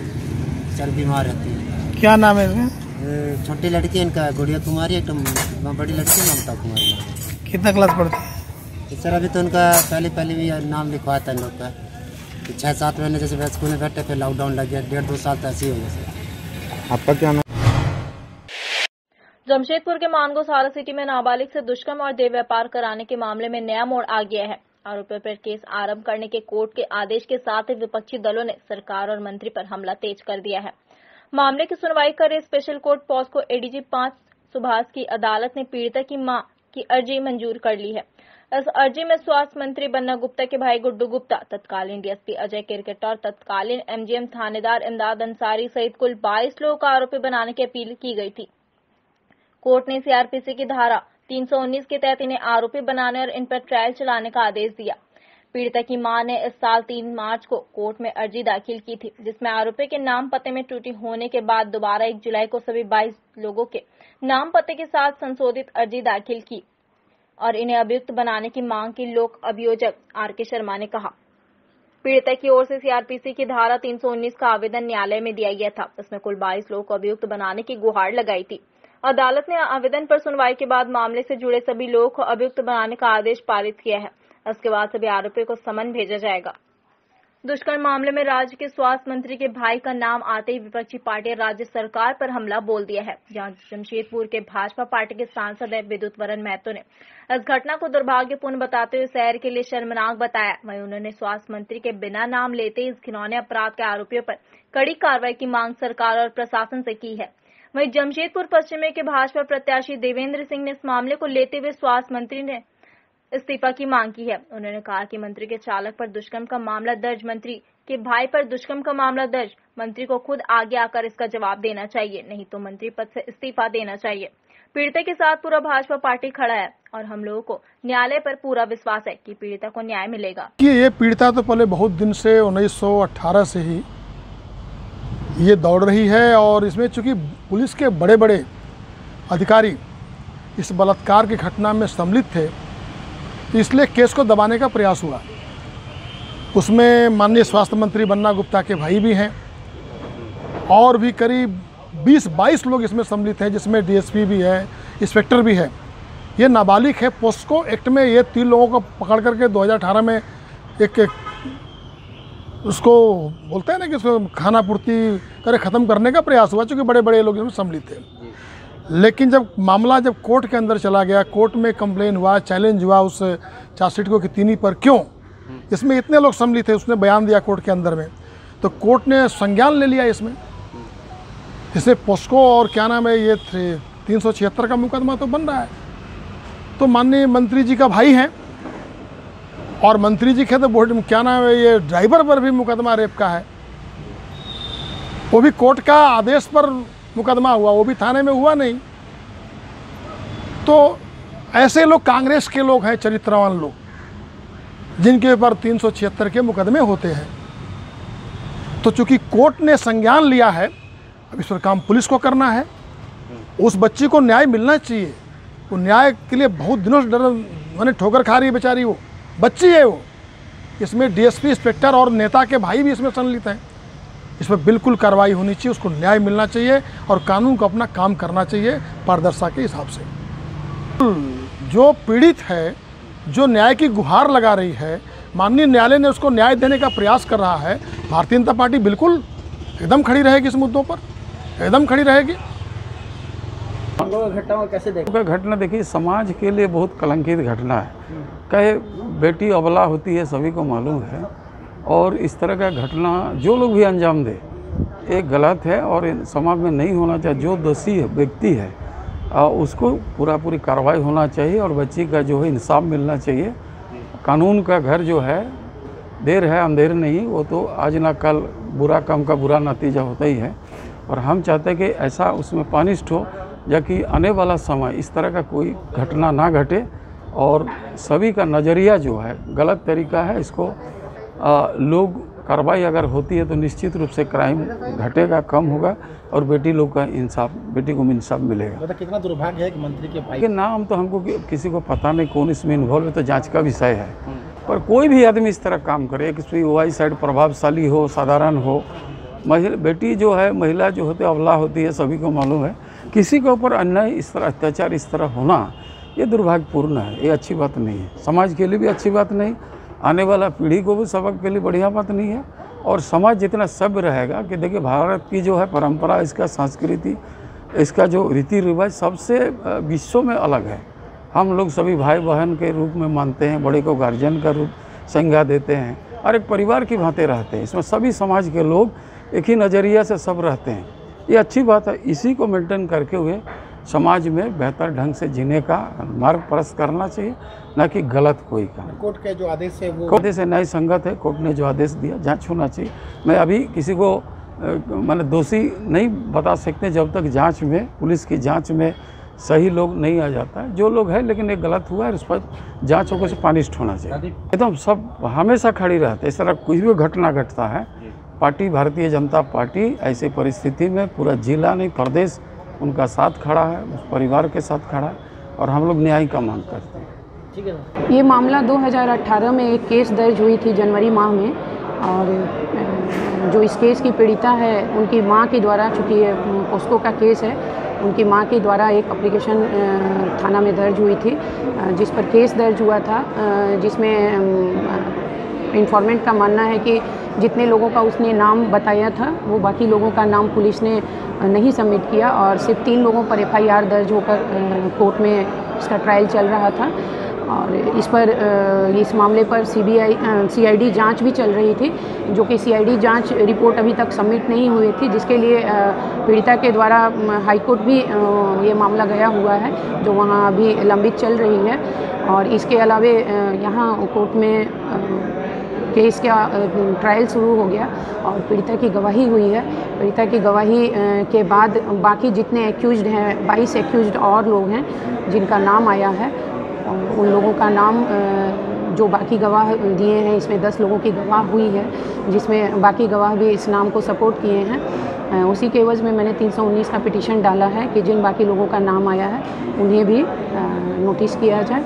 सर बीमार रहती है। क्या नाम है इसमें छोटी लड़की है इनका गुड़िया कुमारी एक तो बड़ी लड़की है ममता कुमारी। कितना क्लास पढ़ती है? तो सर अभी तो उनका पहले पहले भी नाम लिखवाया था इन लोग का। छः सात महीने जैसे स्कूल में बैठे फिर लॉकडाउन लग गया डेढ़ दो साल तो ऐसे ही हो गया सर। आपका क्या नाम? जमशेदपुर के मानगो सारा सिटी में नाबालिग से दुष्कर्म और देव व्यापार कराने के मामले में नया मोड़ आ गया है। आरोपियों पर केस आरंभ करने के कोर्ट के आदेश के साथ ही विपक्षी दलों ने सरकार और मंत्री पर हमला तेज कर दिया है। मामले की सुनवाई कर रहे स्पेशल कोर्ट पॉस्को एडीजी पाँच सुभाष की अदालत ने पीड़िता की माँ की अर्जी मंजूर कर ली है। इस अर्जी में स्वास्थ्य मंत्री बन्ना गुप्ता के भाई गुड्डू गुप्ता, तत्कालीन डीएसपी अजय किरकेट और तत्कालीन एमजीएम थानेदार इमदाद अंसारी सहित कुल 22 लोगों को आरोपी बनाने की अपील की गई थी। कोर्ट ने सीआरपीसी की धारा 319 के तहत इन्हें आरोपी बनाने और इन पर ट्रायल चलाने का आदेश दिया। पीड़िता की माँ ने इस साल 3 मार्च को कोर्ट में अर्जी दाखिल की थी, जिसमें आरोपी के नाम पते में त्रुटि होने के बाद दोबारा 1 जुलाई को सभी 22 लोगों के नाम पते के साथ संशोधित अर्जी दाखिल की और इन्हें अभियुक्त बनाने की मांग की लोक अभियोजक आर के शर्मा ने कहा। पीड़िता की ओर से सीआरपीसी की धारा 319 का आवेदन न्यायालय में दिया गया था इसमें कुल 22 लोगों को अभियुक्त बनाने की गुहार लगाई थी। अदालत ने आवेदन पर सुनवाई के बाद मामले से जुड़े सभी लोगों को अभियुक्त बनाने का आदेश पारित किया है। इसके बाद सभी आरोपियों को समन भेजा जाएगा। दुष्कर्म मामले में राज्य के स्वास्थ्य मंत्री के भाई का नाम आते ही विपक्षी पार्टी राज्य सरकार पर हमला बोल दिया है। जहाँ जमशेदपुर के भाजपा पार्टी के सांसद है विद्युत वरण महतो ने। इस घटना को दुर्भाग्यपूर्ण बताते हुए शहर के लिए शर्मनाक बताया। वहीं उन्होंने स्वास्थ्य मंत्री के बिना नाम लेते इस घिनौने अपराध के आरोपियों पर कड़ी कार्रवाई की मांग सरकार और प्रशासन से की है। वहीं जमशेदपुर पश्चिमी के भाजपा प्रत्याशी देवेंद्र सिंह ने इस मामले को लेते हुए स्वास्थ्य मंत्री ने इस्तीफा की मांग की है। उन्होंने कहा कि मंत्री के चालक पर दुष्कर्म का मामला दर्ज, मंत्री के भाई पर दुष्कर्म का मामला दर्ज। मंत्री को खुद आगे आकर इसका जवाब देना चाहिए, नहीं तो मंत्री पद से इस्तीफा देना चाहिए। पीड़िता के साथ पूरा भाजपा पार्टी खड़ा है और हम लोगों को न्यायालय पर पूरा विश्वास है कि पीड़िता को न्याय मिलेगा। ये पीड़िता तो पहले बहुत दिन से 1918 से ही ये दौड़ रही है और इसमें चूँकि पुलिस के बड़े बड़े अधिकारी इस बलात्कार की घटना में सम्मिलित थे तो इसलिए केस को दबाने का प्रयास हुआ। उसमें माननीय स्वास्थ्य मंत्री बन्ना गुप्ता के भाई भी हैं और भी करीब 20-22 लोग इसमें सम्मिलित हैं जिसमें डीएसपी भी है इंस्पेक्टर भी है। ये नाबालिग है पोस्को एक्ट में ये तीन लोगों को पकड़ करके 2018 में एक, एक उसको बोलते हैं ना कि उसको खाना पूर्ति करे ख़त्म करने का प्रयास हुआ, चूँकि बड़े बड़े लोग इसमें सम्मिलित थे। लेकिन जब मामला जब कोर्ट के अंदर चला गया, कोर्ट में कंप्लेन हुआ, चैलेंज हुआ उस चार्जशीट को कि तीनी पर क्यों? इसमें इतने लोग सम्मिलित थे, उसने बयान दिया कोर्ट के अंदर में। तो कोर्ट ने संज्ञान ले लिया इसमें। इसे पोस्को और क्या नाम है, ये तीन सौ छिहत्तर का मुकदमा तो बन रहा है। तो माननीय मंत्री जी का भाई हैं और मंत्री जी के तो बोर्ड क्या नाम है, ये ड्राइवर पर भी मुकदमा रेप का है। वो भी कोर्ट का आदेश पर मुकदमा हुआ, वो भी थाने में हुआ नहीं। तो ऐसे लोग, कांग्रेस के लोग हैं, चरित्रवान लोग, जिनके ऊपर तीन सौ छिहत्तर के मुकदमे होते हैं। तो चूँकि कोर्ट ने संज्ञान लिया है, अब इस पर काम पुलिस को करना है। उस बच्ची को न्याय मिलना चाहिए। वो न्याय के लिए बहुत दिनों से डर, मैंने ठोकर खा रही है बेचारी वो। बच्ची है वो। इसमें डीएसपी इंस्पेक्टर और नेता के भाई भी इसमें सम्मिलित हैं। इस पर बिल्कुल कार्रवाई होनी चाहिए, उसको न्याय मिलना चाहिए और कानून को अपना काम करना चाहिए पारदर्शिता के हिसाब से। जो पीड़ित है, जो न्याय की गुहार लगा रही है, माननीय न्यायालय ने उसको न्याय देने का प्रयास कर रहा है, भारतीय जनता पार्टी बिल्कुल एकदम खड़ी रहेगी इस मुद्दों पर, एकदम खड़ी रहेगी। घटना कैसे घटना देखिए समाज के लिए बहुत कलंकित घटना है। कहे बेटी अबला होती है सभी को मालूम है। और इस तरह का घटना जो लोग भी अंजाम दे एक गलत है और समाज में नहीं होना चाहिए। जो दोषी व्यक्ति है आ, उसको पूरा पूरी कार्रवाई होना चाहिए और बच्ची का जो है इंसाफ मिलना चाहिए। कानून का घर जो है देर है अंधेर नहीं वो तो आज ना कल बुरा काम का बुरा नतीजा होता ही है। और हम चाहते हैं कि ऐसा उसमें पानिष्ट हो जबकि आने वाला समय इस तरह का कोई घटना ना घटे और सभी का नज़रिया जो है गलत तरीका है इसको आ, लोग कार्रवाई अगर होती है तो निश्चित रूप से क्राइम घटेगा कम होगा और बेटी लोग का इंसाफ बेटी को इंसाफ मिलेगा। मतलब कितना दुर्भाग्य है कि मंत्री के भाई के नाम तो हमको कि, किसी को पता नहीं कौन इसमें इन्वॉल्व है तो जाँच का विषय है। पर कोई भी आदमी इस तरह काम करे कि वाई साइड प्रभावशाली हो साधारण हो महिला बेटी जो है महिला जो होती है अवला होती है सभी को मालूम है। किसी के ऊपर अन्याय इस तरह, अत्याचार इस तरह होना, ये दुर्भाग्यपूर्ण है, ये अच्छी बात नहीं है। समाज के लिए भी अच्छी बात नहीं, आने वाला पीढ़ी को भी, सबक के लिए बढ़िया बात नहीं है। और समाज जितना सभ्य रहेगा कि देखिए, भारत की जो है परंपरा, इसका संस्कृति, इसका जो रीति रिवाज सबसे विश्व में अलग है। हम लोग सभी भाई बहन के रूप में मानते हैं, बड़े को गार्जियन का रूप संज्ञा देते हैं, और एक परिवार की भांति रहते हैं। इसमें सभी समाज के लोग एक ही नज़रिया से सब रहते हैं। ये अच्छी बात है। इसी को मेंटेन करके हुए समाज में बेहतर ढंग से जीने का मार्ग प्रस्त करना चाहिए न कि गलत कोई काम। कोर्ट के जो आदेश है वो कोर्ट से नई संगत है कोर्ट ने जो आदेश दिया जाँच होना चाहिए। मैं अभी किसी को मैंने दोषी नहीं बता सकते जब तक जाँच में पुलिस की जाँच में सही लोग नहीं आ जाता है। जो लोग है लेकिन ये गलत हुआ है उस पर जाँच होकर से पानिष्ट होना चाहिए। एकदम सब हमेशा खड़ी रहते इस तरह कुछ भी घटना घटता है पार्टी भारतीय जनता पार्टी ऐसी परिस्थिति में पूरा जिला नहीं प्रदेश उनका साथ खड़ा है उस परिवार के साथ खड़ा है और हम लोग न्याय का मांग करते हैं। ठीक है ये मामला 2018 में एक केस दर्ज हुई थी जनवरी माह में और जो इस केस की पीड़िता है उनकी माँ के द्वारा चूँकि ये पोस्को का केस है उनकी माँ के द्वारा एक अप्लीकेशन थाना में दर्ज हुई थी जिस पर केस दर्ज हुआ था जिसमें इन्फॉर्मेंट का मानना है कि जितने लोगों का उसने नाम बताया था, वो बाकी लोगों का नाम पुलिस ने नहीं सबमिट किया और सिर्फ़ तीन लोगों पर एफआईआर दर्ज होकर कोर्ट में इसका ट्रायल चल रहा था। और इस पर इस मामले पर सीबीआई सीआईडी जाँच भी चल रही थी, जो कि सीआईडी जाँच रिपोर्ट अभी तक सबमिट नहीं हुई थी, जिसके लिए पीड़िता के द्वारा हाईकोर्ट भी ये मामला गया हुआ है, जो वहाँ अभी लंबित चल रही है। और इसके अलावे यहाँ कोर्ट में केस का ट्रायल शुरू हो गया और पीड़िता की गवाही हुई है। पीड़िता की गवाही के बाद बाकी जितने एक्यूज हैं 22 एक्यूज और लोग हैं जिनका नाम आया है उन लोगों का नाम जो बाकी गवाह दिए हैं, इसमें दस लोगों की गवाह हुई है, जिसमें बाकी गवाह भी इस नाम को सपोर्ट किए हैं। उसी के एवज में मैंने 319 का पिटीशन डाला है कि जिन बाकी लोगों का नाम आया है, उन्हें भी नोटिस किया जाए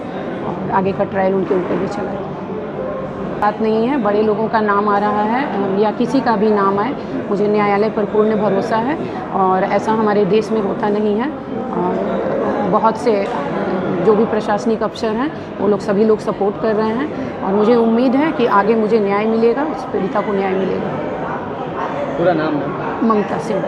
और आगे का ट्रायल उनके ऊपर भी चला जाए। बात नहीं है बड़े लोगों का नाम आ रहा है या किसी का भी नाम आए मुझे न्यायालय पर पूर्ण भरोसा है और ऐसा हमारे देश में होता नहीं है। और बहुत से जो भी प्रशासनिक अफसर हैं वो लोग सभी लोग सपोर्ट कर रहे हैं और मुझे उम्मीद है कि आगे मुझे न्याय मिलेगा उस पीड़िता को न्याय मिलेगा। पूरा नाम ममता सिंह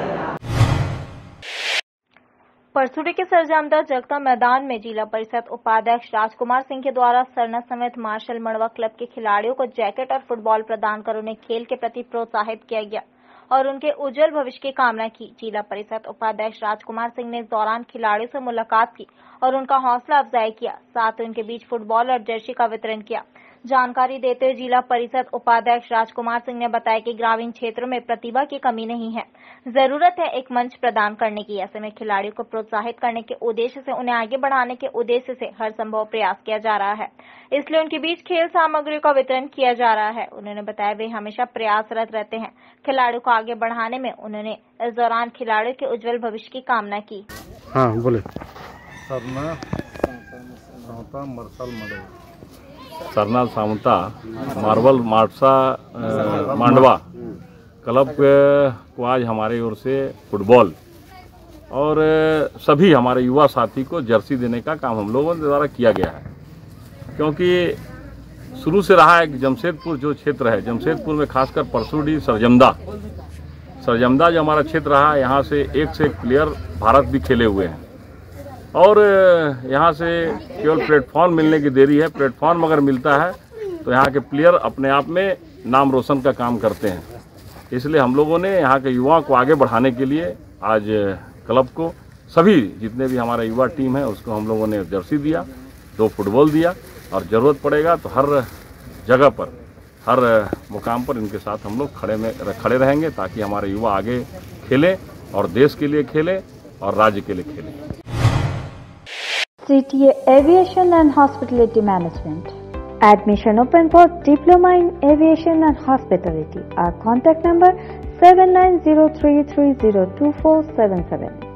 परसुड़ी के सरजामदा जगता मैदान में जिला परिषद उपाध्यक्ष राजकुमार सिंह के द्वारा सरना समेत मार्शल मड़वा क्लब के खिलाड़ियों को जैकेट और फुटबॉल प्रदान कर उन्हें खेल के प्रति प्रोत्साहित किया गया और उनके उज्जवल भविष्य की कामना की। जिला परिषद उपाध्यक्ष राजकुमार सिंह ने इस दौरान खिलाड़ियों से मुलाकात की और उनका हौसला अफजाई किया। साथ ही उनके बीच फुटबॉल और जर्सी का वितरण किया। जानकारी देते हुए जिला परिषद उपाध्यक्ष राजकुमार सिंह ने बताया कि ग्रामीण क्षेत्रों में प्रतिभा की कमी नहीं है। ज़रूरत है एक मंच प्रदान करने की। ऐसे में खिलाड़ियों को प्रोत्साहित करने के उद्देश्य से, उन्हें आगे बढ़ाने के उद्देश्य से हर संभव प्रयास किया जा रहा है। इसलिए उनके बीच खेल सामग्री का वितरण किया जा रहा है। उन्होंने बताया वे हमेशा प्रयासरत रहते हैं। खिलाड़ियों को आगे बढ़ाने में उन्होंने इस दौरान खिलाड़ियों के उज्जवल भविष्य की कामना की। हाँ बोले। सरना सामता मार्बल मार्सा मांडवा क्लब को आज हमारे ओर से फुटबॉल और सभी हमारे युवा साथी को जर्सी देने का काम हम लोगों द्वारा किया गया है क्योंकि शुरू से रहा है कि जमशेदपुर जो क्षेत्र है जमशेदपुर में खासकर परसुडी सरजमदा सरजमदा जो हमारा क्षेत्र रहा यहाँ से एक से एक प्लेयर भारत भी खेले हुए हैं और यहाँ से केवल प्लेटफॉर्म मिलने की देरी है। प्लेटफॉर्म अगर मिलता है तो यहाँ के प्लेयर अपने आप में नाम रोशन का काम करते हैं। इसलिए हम लोगों ने यहाँ के युवाओं को आगे बढ़ाने के लिए आज क्लब को, सभी जितने भी हमारा युवा टीम है, उसको हम लोगों ने जर्सी दिया, दो फुटबॉल दिया, और ज़रूरत पड़ेगा तो हर जगह पर, हर मुकाम पर इनके साथ हम लोग खड़े में खड़े रहेंगे ताकि हमारे युवा आगे खेलें और देश के लिए खेलें और राज्य के लिए खेलें। CTA Aviation and Hospitality Management. Admission open for Diploma in Aviation and Hospitality. Our contact number 7903302477.